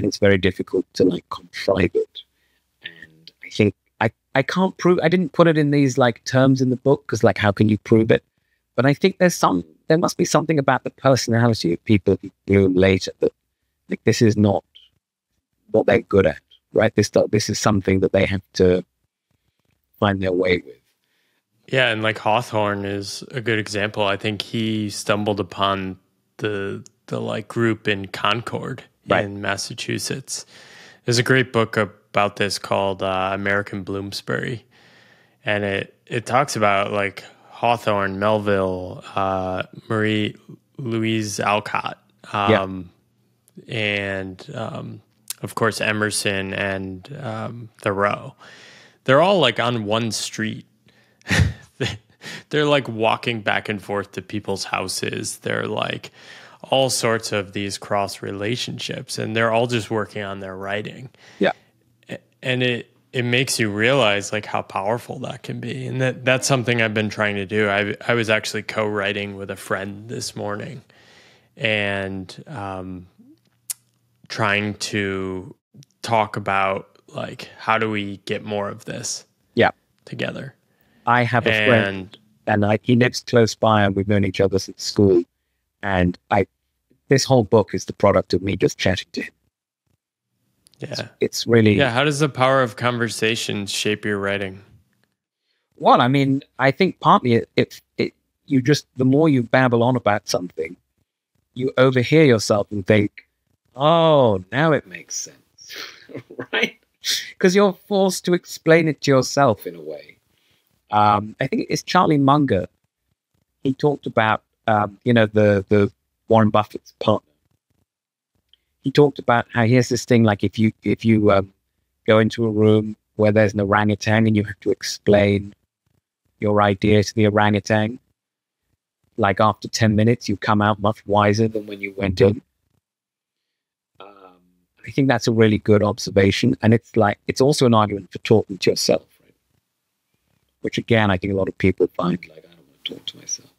and it's very difficult to like contrive it. And I think I, I can't prove, I didn't put it in these like terms in the book because like, how can you prove it? But I think there's some, there must be something about the personality of people who bloom later that like this is not what they're good at, right? This, this is something that they have to find their way with. Yeah, and like Hawthorne is a good example. I think he stumbled upon the the like group in Concord right. in Massachusetts. There's a great book about this called uh, American Bloomsbury, and it it talks about like Hawthorne, Melville, uh, Marie Louise Alcott, um, yeah. and um, of course Emerson and um, Thoreau. They're all like on one street. they're like walking back and forth to people's houses. They're like all sorts of these cross relationships and they're all just working on their writing. Yeah. And it it makes you realize like how powerful that can be. And that that's something I've been trying to do. I I was actually co-writing with a friend this morning and um trying to talk about like how do we get more of this yeah together I have a and, friend, and I, he lives close by, and we've known each other since school. And I, this whole book is the product of me just chatting to him. Yeah, it's, it's really yeah. How does the power of conversation shape your writing? Well, I mean, I think partly it, it, it you just the more you babble on about something, you overhear yourself and think, "Oh, now it makes sense," right? Because you're forced to explain it to yourself in a way. Um, I think it's Charlie Munger. He talked about, um, you know, the the Warren Buffett's partner. He talked about how here's this thing like if you if you um, go into a room where there's an orangutan and you have to explain your idea to the orangutan, like after ten minutes you come out much wiser than when you went in. Um, I think that's a really good observation, and it's like it's also an argument for talking to yourself right? which again, I think a lot of people find like, I don't want to talk to myself.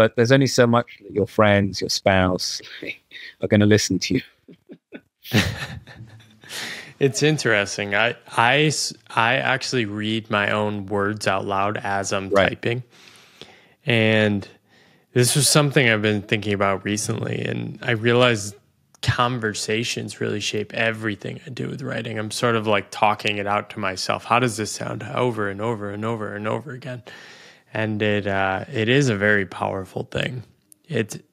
But there's only so much that your friends, your spouse are going to listen to you. it's interesting. I, I, I actually read my own words out loud as I'm right. typing. And this was something I've been thinking about recently. And I realized conversations really shape everything I do with writing. I'm sort of like talking it out to myself. How does this sound over and over and over and over again? And it uh, it is a very powerful thing. It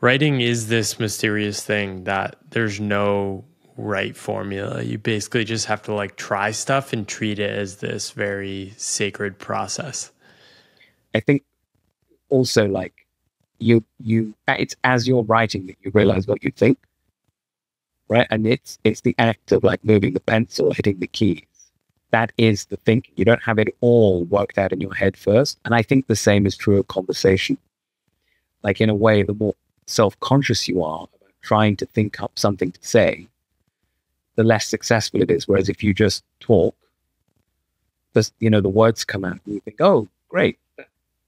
writing is this mysterious thing that there's no right formula. You basically just have to like try stuff and treat it as this very sacred process. I think also like you you it's as you're writing that you realize what you think right and it's it's the act of like moving the pencil hitting the keys that is the thinking. You don't have it all worked out in your head first. And i think the same is true of conversation. Like in a way the more self-conscious you are about trying to think up something to say the less successful it is. Whereas if you just talk the you know the words come out and you think oh great.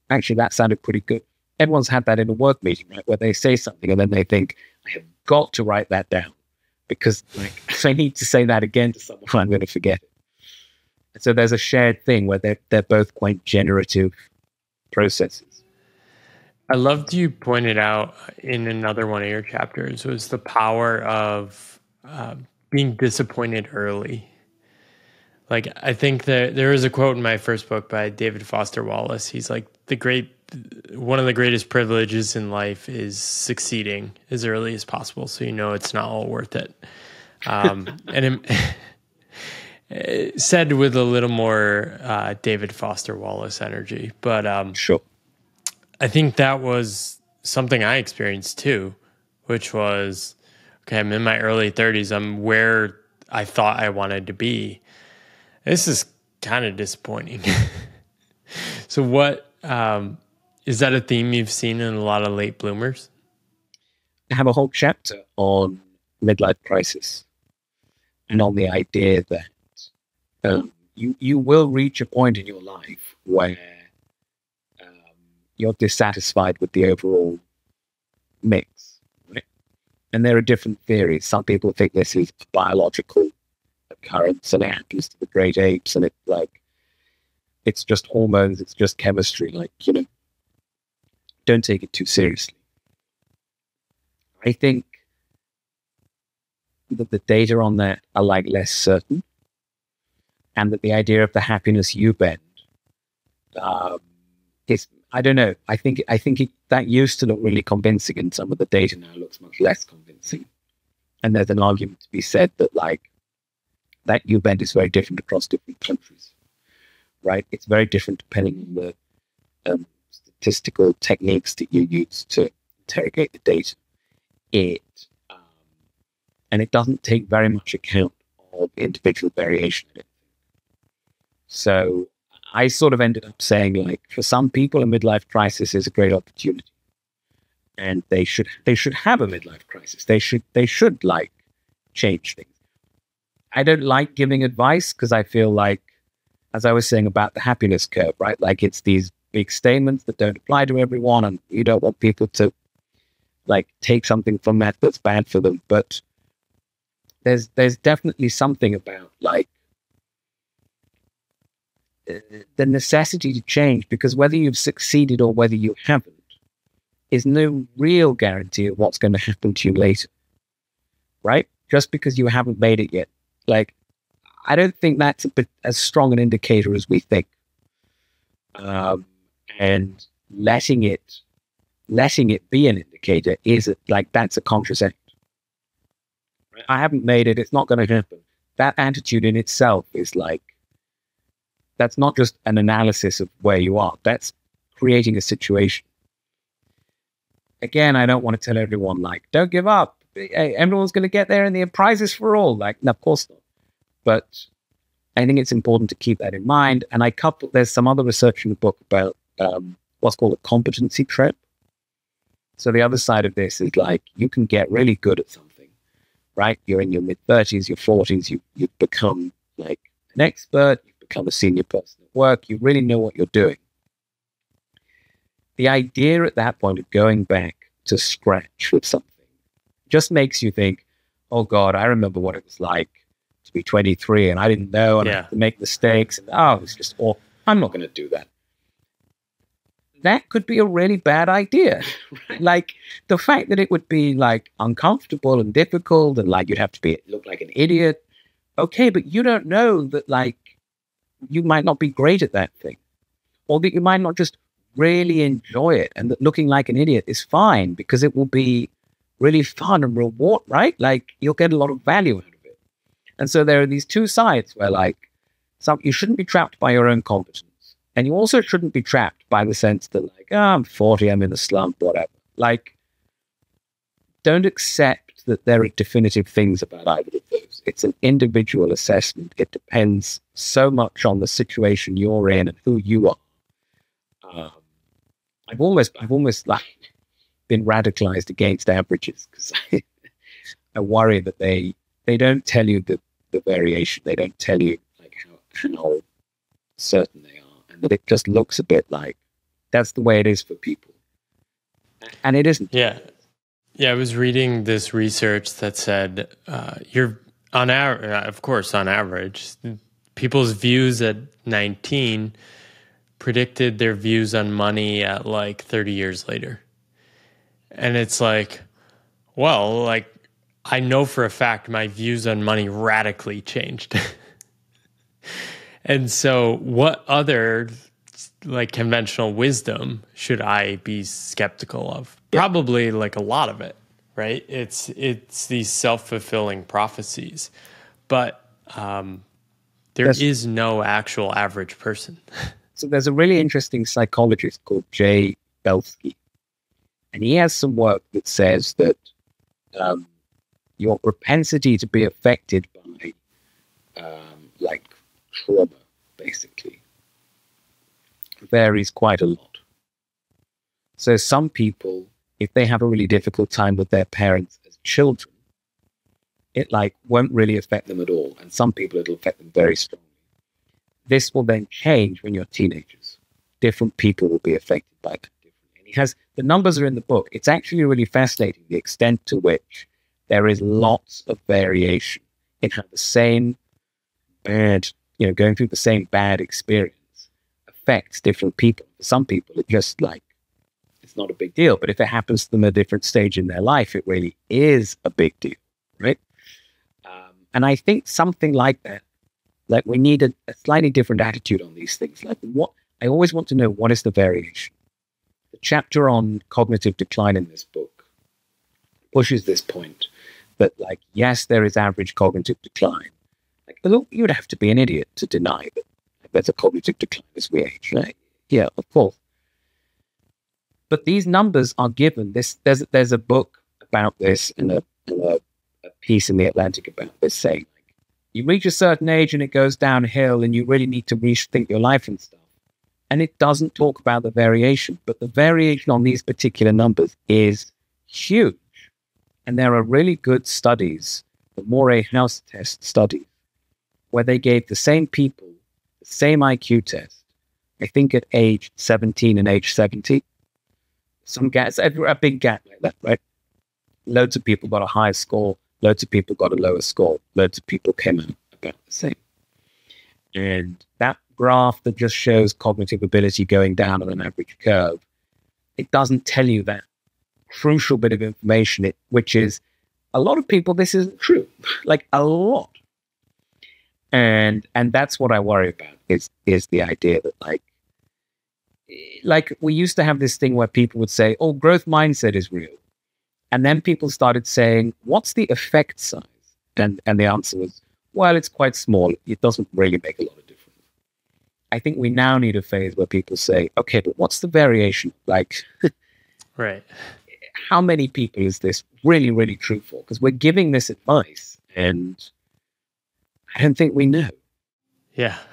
Actually that sounded pretty good. Everyone's had that in a work meeting, right? Where they say something and then they think, I have got to write that down because like if I need to say that again to someone, I'm going to forget. it. So there's a shared thing where they're, they're both quite generative processes. I loved you pointed out in another one of your chapters was the power of uh, being disappointed early. Like I think that there is a quote in my first book by David Foster Wallace. He's like the great one of the greatest privileges in life is succeeding as early as possible, so you know it's not all worth it. Um, and said with a little more uh, David Foster Wallace energy, but um, sure, I think that was something I experienced too, which was okay. I'm in my early 30s. I'm where I thought I wanted to be. This is kind of disappointing. so, what um, is that a theme you've seen in a lot of late bloomers? I have a whole chapter on midlife crisis and on the idea that um, you you will reach a point in your life where um, you're dissatisfied with the overall mix, right? And there are different theories. Some people think this is biological occurrence and it happens to the great apes, and it's like it's just hormones, it's just chemistry. Like you know, don't take it too seriously. I think that the data on that are like less certain, and that the idea of the happiness U bend um, is I don't know. I think I think it, that used to look really convincing, and some of the data now looks much less convincing. And there's an argument to be said that like that U bend is very different across different countries, right? It's very different depending on the um, statistical techniques that you use to interrogate the data. It um, and it doesn't take very much account of individual variation it. So I sort of ended up saying, like, for some people, a midlife crisis is a great opportunity, and they should they should have a midlife crisis. They should they should like change things. I don't like giving advice because I feel like, as I was saying about the happiness curve, right? Like it's these big statements that don't apply to everyone, and you don't want people to like take something from that that's bad for them. But there's there's definitely something about like the necessity to change because whether you've succeeded or whether you haven't is no real guarantee of what's going to happen to you later. Right? Just because you haven't made it yet. Like, I don't think that's a bit as strong an indicator as we think. Um, and letting it, letting it be an indicator is like that's a conscious act. I haven't made it. It's not going to happen. That attitude in itself is like that's not just an analysis of where you are, that's creating a situation. Again, I don't want to tell everyone, like, don't give up. Hey, everyone's going to get there and the prizes for all. Like, no, of course not. But I think it's important to keep that in mind. And I couple, there's some other research in the book about um, what's called a competency trap. So the other side of this is like, you can get really good at something, right? You're in your mid 30s, your 40s, you, you've become like an expert, become a senior person at work. You really know what you're doing. The idea at that point of going back to scratch with something just makes you think, oh God, I remember what it was like to be 23 and I didn't know and yeah. I had to make mistakes. And oh, it's just awful. I'm not going to do that. That could be a really bad idea. like the fact that it would be like uncomfortable and difficult and like you'd have to be look like an idiot. Okay, but you don't know that like you might not be great at that thing, or that you might not just really enjoy it, and that looking like an idiot is fine because it will be really fun and reward, right? Like you'll get a lot of value out of it. And so there are these two sides where, like, some you shouldn't be trapped by your own competence, and you also shouldn't be trapped by the sense that, like, oh, I'm 40, I'm in the slump, whatever. Like, don't accept that there are definitive things about either of those. It's an individual assessment. It depends so much on the situation you're in and who you are. Um, I've almost, I've almost like been radicalized against averages because I, I worry that they they don't tell you the, the variation. They don't tell you like how, how certain they are, and that it just looks a bit like that's the way it is for people, and it isn't. Yeah, yeah. I was reading this research that said uh, you're on average, uh, of course, on average, people's views at 19 predicted their views on money at like 30 years later. And it's like, well, like I know for a fact my views on money radically changed. and so what other like conventional wisdom should I be skeptical of? Probably like a lot of it right? It's it's these self fulfilling prophecies, but um, there there's, is no actual average person. so there's a really interesting psychologist called Jay Belsky, and he has some work that says that um, your propensity to be affected by um, like trauma, basically varies quite a lot. So some people, if they have a really difficult time with their parents as children, it like won't really affect them at all. And some people it'll affect them very strongly. This will then change when you're teenagers. Different people will be affected by that differently. He has the numbers are in the book. It's actually really fascinating the extent to which there is lots of variation in how the same bad, you know, going through the same bad experience affects different people. For some people, it just like it's not a big deal. But if it happens to them at a different stage in their life, it really is a big deal, right? Um, and I think something like that, like we need a, a slightly different attitude on these things. Like what I always want to know what is the variation. The chapter on cognitive decline in this book pushes this point that, like, yes, there is average cognitive decline. Like, look, you'd have to be an idiot to deny that a cognitive decline as we age, right? Yeah, of course. But these numbers are given. This there's there's a book about this and a, a, a piece in the Atlantic about this saying like you reach a certain age and it goes downhill and you really need to rethink your life and stuff. And it doesn't talk about the variation, but the variation on these particular numbers is huge. And there are really good studies, the Moray House test studies, where they gave the same people same IQ test, I think at age 17 and age 70. Some gaps, a big gap like that, right? Loads of people got a higher score, loads of people got a lower score, loads of people came out about the same. And that graph that just shows cognitive ability going down on an average curve, it doesn't tell you that crucial bit of information, it, which is a lot of people, this isn't true, like a lot. And and that's what I worry about is is the idea that like like we used to have this thing where people would say, "Oh, growth mindset is real," and then people started saying, "What's the effect size?" And and the answer was, "Well, it's quite small. It doesn't really make a lot of difference." I think we now need a phase where people say, "Okay, but what's the variation?" Like, right? how many people is this really, really true for? Because we're giving this advice and I don't think we knew. Yeah.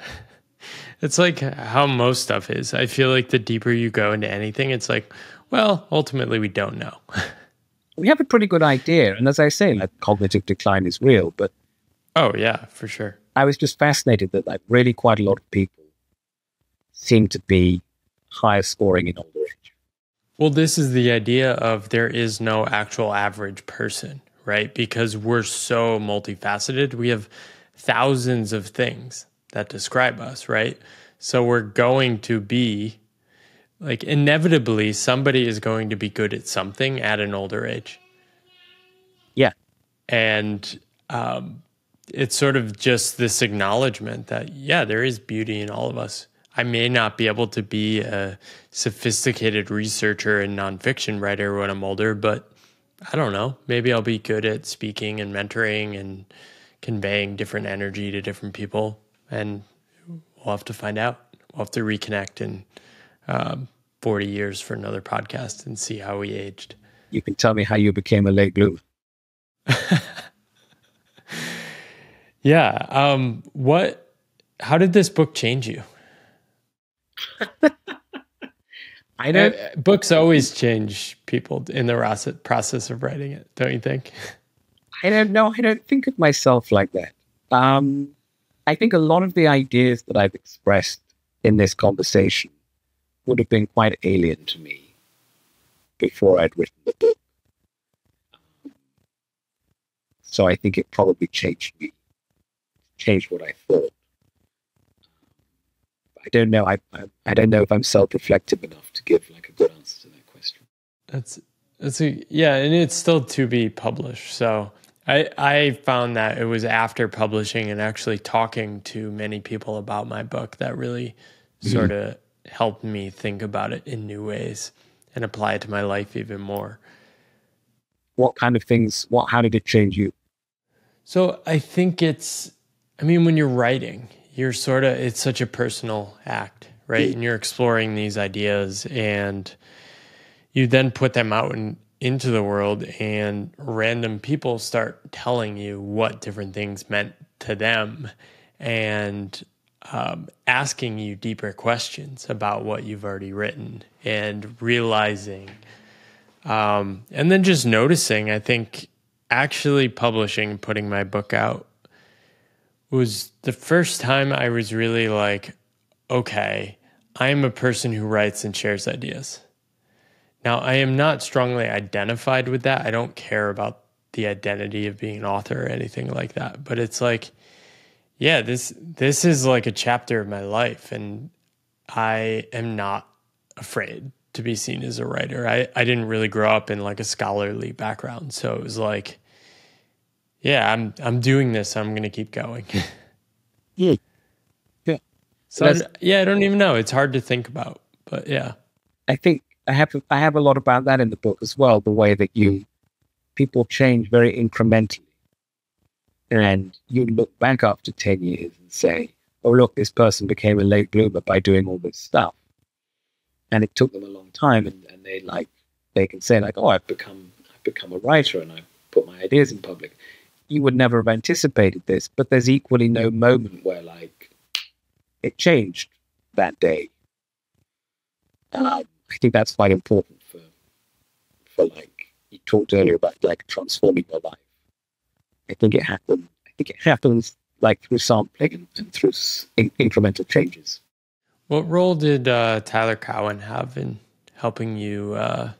It's like how most stuff is. I feel like the deeper you go into anything, it's like, well, ultimately, we don't know. we have a pretty good idea. And as I say, like cognitive decline is real, but. Oh, yeah, for sure. I was just fascinated that like really quite a lot of people seem to be higher scoring in older age. Well, this is the idea of there is no actual average person, right? Because we're so multifaceted. We have thousands of things that describe us, right? So we're going to be like inevitably somebody is going to be good at something at an older age. Yeah. And um, it's sort of just this acknowledgement that, yeah, there is beauty in all of us. I may not be able to be a sophisticated researcher and nonfiction writer when I'm older, but I don't know. Maybe I'll be good at speaking and mentoring and conveying different energy to different people. And we'll have to find out. We'll have to reconnect in um, 40 years for another podcast and see how we aged. You can tell me how you became a late bloomer. yeah. Um, what, how did this book change you? I know uh, books always change people in the process of writing it, don't you think? I don't know. I don't think of myself like that. Um, I think a lot of the ideas that I've expressed in this conversation would have been quite alien to me before I'd written the book. So I think it probably changed me, changed what I thought. I don't know. I, I, I don't know if I'm self-reflective enough to give like a good answer to that question. That's that's a yeah, and it's still to be published. So I I found that it was after publishing and actually talking to many people about my book that really mm-hmm. sort of helped me think about it in new ways and apply it to my life even more. What kind of things? What? How did it change you? So I think it's. I mean, when you're writing, you're sort of it's such a personal act right and you're exploring these ideas and you then put them out in, into the world and random people start telling you what different things meant to them and um, asking you deeper questions about what you've already written and realizing, um, and then just noticing. I think actually publishing, putting my book out was the first time I was really like, okay, I'm a person who writes and shares ideas. Now, I am not strongly identified with that. I don't care about the identity of being an author or anything like that, but it's like yeah, this this is like a chapter of my life and I am not afraid to be seen as a writer. I I didn't really grow up in like a scholarly background, so it was like yeah, I'm I'm doing this. I'm going to keep going. yeah. Yeah. So I, yeah, I don't even know. It's hard to think about, but yeah. I think I have I have a lot about that in the book as well. The way that you people change very incrementally, and you look back after ten years and say, "Oh, look, this person became a late bloomer by doing all this stuff," and it took them a long time, and, and they like they can say like, "Oh, I've become I've become a writer, and I put my ideas in public." You would never have anticipated this, but there's equally no moment where like it changed that day. Um, I think that's quite important for for like you talked earlier about like transforming your life. I think it happens. I think it happens like through sampling and, through in- incremental changes. What role did uh, Tyler Cowen have in helping you uh,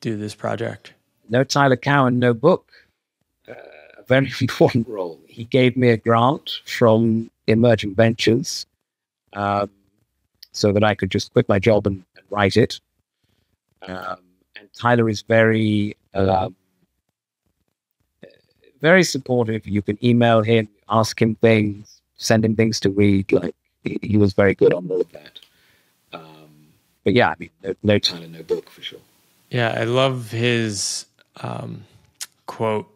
do this project? No Tyler Cowen, no book. Uh, a very important role. He gave me a grant from Emergent Ventures um, so that I could just quit my job and, and write it. Um, and Tyler is very, uh, very supportive. You can email him, ask him things, send him things to read. Like he, he was very good on all of that. Um, but yeah, I mean, no, no, Tyler, no book for sure. Yeah, I love his um, quote.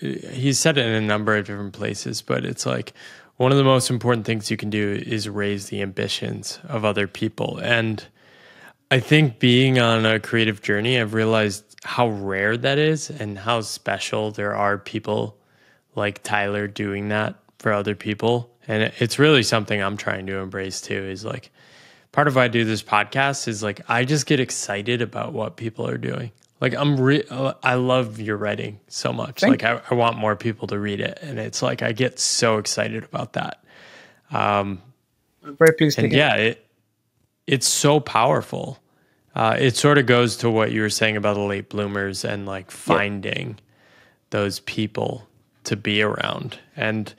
He said it in a number of different places, but it's like one of the most important things you can do is raise the ambitions of other people. And I think being on a creative journey, I've realized how rare that is and how special there are people like Tyler doing that for other people. And it's really something I'm trying to embrace too is like part of why I do this podcast is like I just get excited about what people are doing. Like I'm re- I love your writing so much. Thank like I, I, want more people to read it. And it's like I get so excited about that. Um I'm very pleased and to yeah, it it's so powerful. Uh, it sort of goes to what you were saying about the late bloomers and like finding yeah. those people to be around. And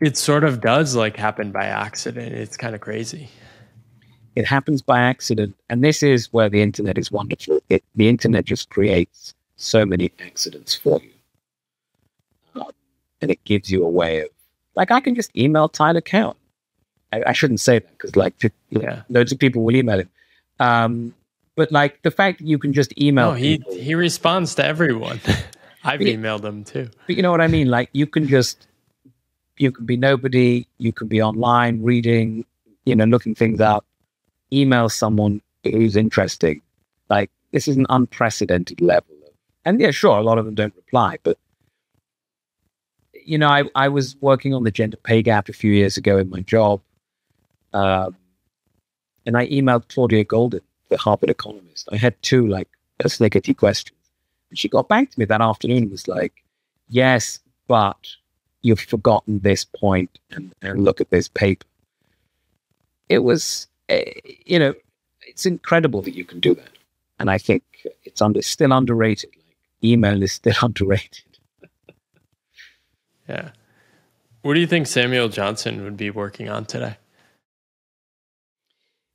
it sort of does like happen by accident. It's kind of crazy. It happens by accident. And this is where the internet is wonderful. It, the internet just creates so many accidents for you. Um, and it gives you a way of, like, I can just email Tyler Cowen. I, I shouldn't say that because, like, to, yeah. loads of people will email him. Um, but like the fact that you can just email. No, he people, he responds to everyone. I've but, emailed him too. But you know what I mean? Like you can just you can be nobody. You can be online reading, you know, looking things up. Email someone who's interesting. Like this is an unprecedented level. Of, and yeah, sure, a lot of them don't reply, but you know, I, I was working on the gender pay gap a few years ago in my job. Um, and I emailed Claudia Goldin, the Harvard economist. I had two like snickety questions. And she got back to me that afternoon and was like, Yes, but you've forgotten this point and, and look at this paper. It was, Eh, you know, it's incredible that you can do that. And I think it's under, still underrated. Like email is still underrated. yeah. What do you think Samuel Johnson would be working on today?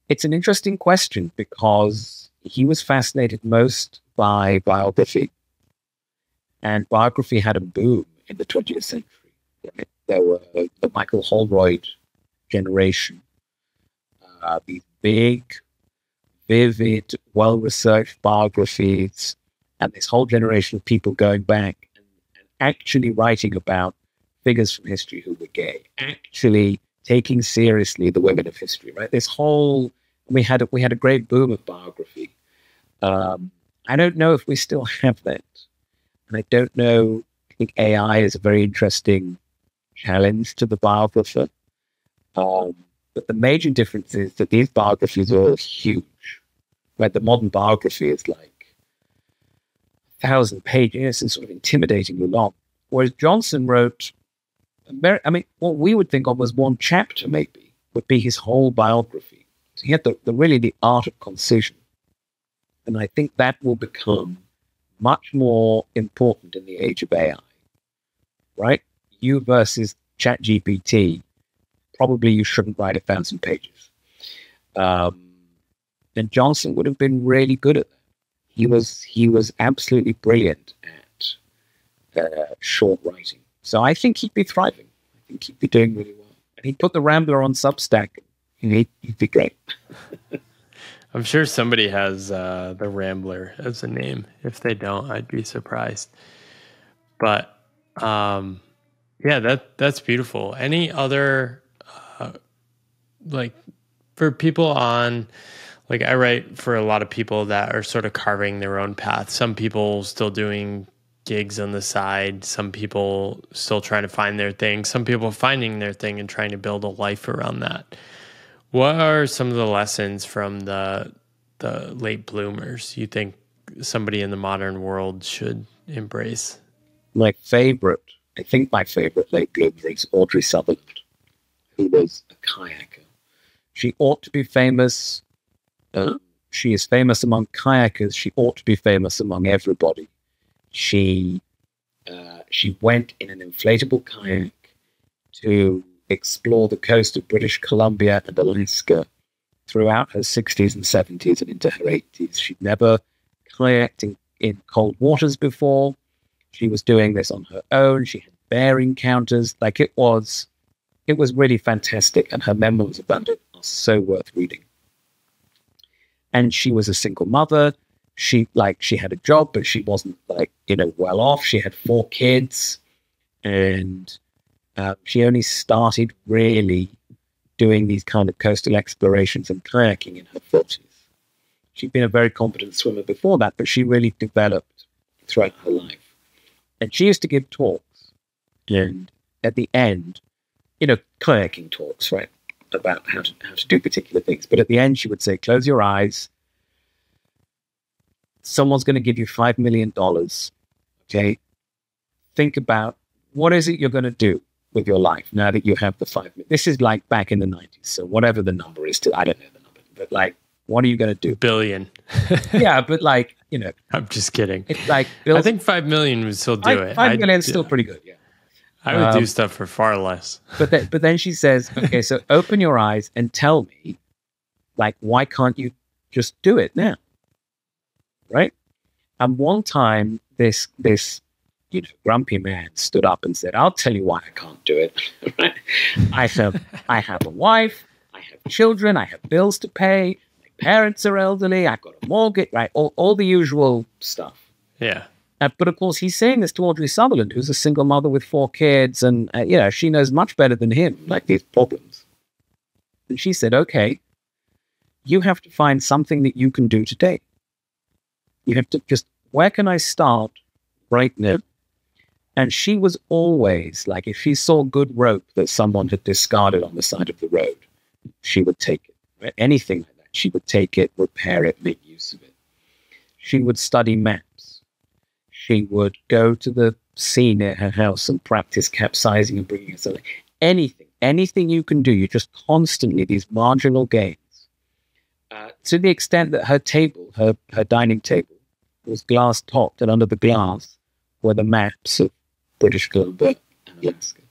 It's an interesting question because he was fascinated most by biography. And biography had a boom in the 20th century. There were the Michael Holroyd generation, uh, these big, vivid, well researched biographies, and this whole generation of people going back and, actually writing about figures from history who were gay, actually taking seriously the women of history, right? This whole we had a, we had a great boom of biography. Um, I don't know if we still have that, and I don't know. I think AI is a very interesting challenge to the biographer. Um, but the major difference is that these biographies are huge, where the modern biography is like a thousand pages and sort of intimidatingly long. Whereas Johnson wrote, I mean, what we would think of as one chapter maybe would be his whole biography. So he had the, the really the art of concision. And I think that will become much more important in the age of AI, right? You versus ChatGPT, probably you shouldn't write a thousand pages. Um, and Johnson would have been really good at that. He was he was absolutely brilliant at uh, short writing. So I think he'd be thriving. I think he'd be doing really well. And he'd put the Rambler on Substack. He'd, he'd be great. I'm sure somebody has uh, the Rambler as a name. If they don't, I'd be surprised. But um, yeah, that that's beautiful. Any other like for people on like I write for a lot of people that are sort of carving their own path. Some people still doing gigs on the side. Some people still trying to find their thing. Some people finding their thing and trying to build a life around that. What are some of the lessons from the the late bloomers you think somebody in the modern world should embrace? My favorite, I think my favorite late bloomer is Audrey Sutherland, who was a kayaker. She ought to be famous. Uh, she is famous among kayakers. She ought to be famous among everybody. She uh, she went in an inflatable kayak to explore the coast of British Columbia and Alaska throughout her 60s and 70s and into her 80s. She'd never kayaked in, in cold waters before. She was doing this on her own. She had bear encounters. Like it was, it was really fantastic. And her memoirs it so worth reading. And she was a single mother. She like she had a job, but she wasn't like you know well off. She had four kids, and uh, she only started really doing these kind of coastal explorations and kayaking in her 40s. She'd been a very competent swimmer before that, but she really developed throughout her life. And she used to give talks. And at the end, you know, kayaking talks, right? About how to, how to do particular things. But at the end, she would say, close your eyes. Someone's going to give you $5 million. Okay. Think about what is it you're going to do? with your life now that you have the five million. This is like back in the 90s. So whatever the number is, to, I don't know the number, but like, what are you going to do? Billion. yeah, but like, you know. I'm just kidding. It's like, I think 5 million would still do it. Five million is still pretty good. Yeah. I would um, do stuff for far less. but then, but then she says, okay, so open your eyes and tell me, like, why can't you just do it now? Right. And one time, this, this you know, grumpy man stood up and said, "I'll tell you why I can't do it. I have, I have a wife, I have children, I have bills to pay. My parents are elderly. I've got a mortgage, right? All, all the usual stuff." Yeah. Uh, but of course, he's saying this to Audrey Sutherland, who's a single mother with four kids, and uh, you know she knows much better than him, like these problems. And she said, "Okay, you have to find something that you can do today. You have to just where can I start right now?" And she was always like, if she saw good rope that someone had discarded on the side of the road, she would take it. Anything like that, she would take it, repair it, make use of it. She would study maps. She would go to the sea near her house and practice capsizing and bringing something. Anything, anything you can do, you just constantly these marginal gains. Uh, to the extent that her table, her, her dining table, was glass topped, and under the glass were the maps of British Columbia and Alaska.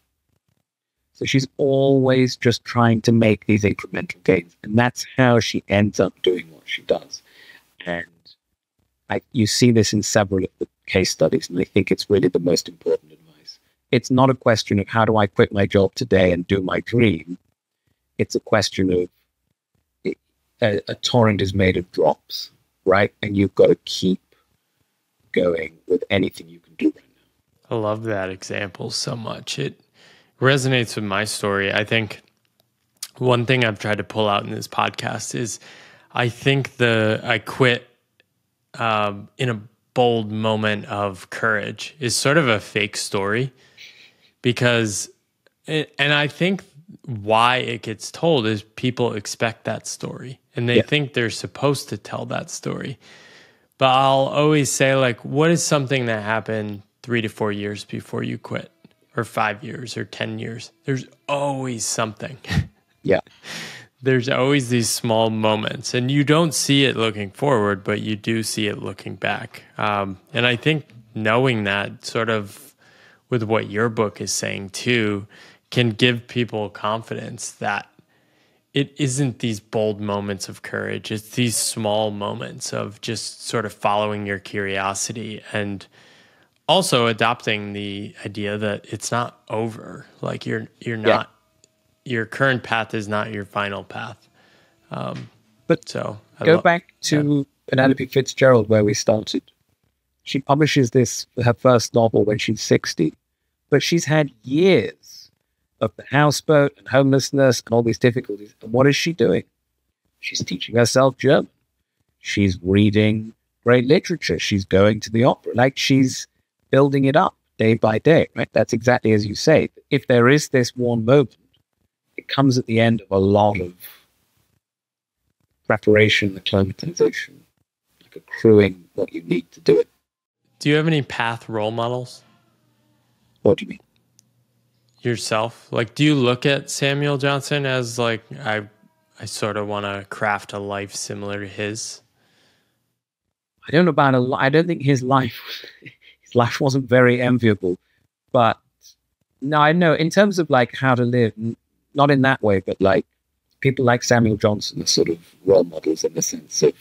So she's always just trying to make these incremental gains. And that's how she ends up doing what she does. And I, you see this in several of the case studies, and I think it's really the most important advice. It's not a question of how do I quit my job today and do my dream. It's a question of a, a torrent is made of drops, right? And you've got to keep going with anything you can do right I love that example so much. It resonates with my story. I think one thing I've tried to pull out in this podcast is I think the I quit um, in a bold moment of courage is sort of a fake story because, it, and I think why it gets told is people expect that story and they yeah. think they're supposed to tell that story. But I'll always say, like, what is something that happened three to four years before you quit, or five years, or 10 years? There's always something. Yeah. There's always these small moments, and you don't see it looking forward, but you do see it looking back. Um, and I think knowing that, sort of with what your book is saying too, can give people confidence that it isn't these bold moments of courage. It's these small moments of just sort of following your curiosity and also adopting the idea that it's not over. Like you're you're not yeah. Your current path is not your final path. Um, but so I go back to yeah. Penelope Fitzgerald where we started. She publishes this her first novel when she's sixty, but she's had years of the houseboat and homelessness and all these difficulties. And what is she doing? She's teaching herself German. She's reading great literature. She's going to the opera. Like she's building it up day by day, right? That's exactly as you say. If there is this one moment, comes at the end of a lot of preparation, acclimatization, like accruing what you need to do it. Do you have any path role models? What do you mean? yourself? Like, do you look at Samuel Johnson as like I, I sort of want to craft a life similar to his? I don't know about a. I don't think his life, his life wasn't very enviable, but no, I know in terms of like how to live, not in that way, but like people like Samuel Johnson are sort of role models in the sense of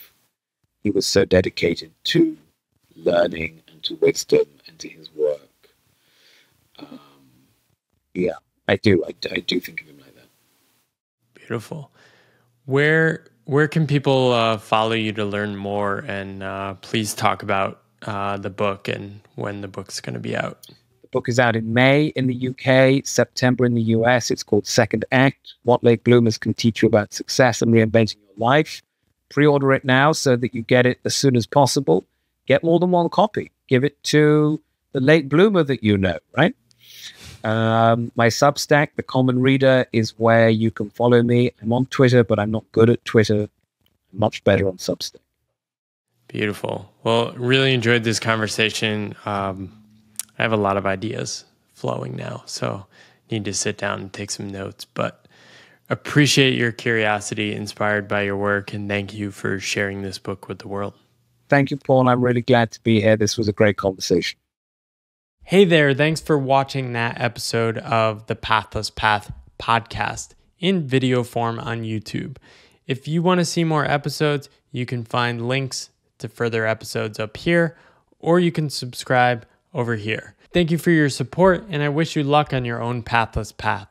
he was so dedicated to learning and to wisdom and to his work. Um, yeah, I do. I, I do think of him like that. Beautiful. Where where can people uh, follow you to learn more? And uh, please talk about uh, the book and when the book's going to be out. Book is out in May in the UK, September in the US. It's called Second Act What Late Bloomers Can Teach You About Success and Reinventing Your Life. Pre order it now so that you get it as soon as possible. Get more than one copy. Give it to the late bloomer that you know, right? Um, my Substack, The Common Reader, is where you can follow me. I'm on Twitter, but I'm not good at Twitter. I'm much better on Substack. Beautiful. Well, really enjoyed this conversation. Um, I have a lot of ideas flowing now, so need to sit down and take some notes. But appreciate your curiosity, inspired by your work, and thank you for sharing this book with the world. Thank you, Paul. I'm really glad to be here. This was a great conversation. Hey there, thanks for watching that episode of the Pathless Path podcast in video form on YouTube. If you want to see more episodes, you can find links to further episodes up here, or you can subscribe over here. Thank you for your support, and I wish you luck on your own pathless path.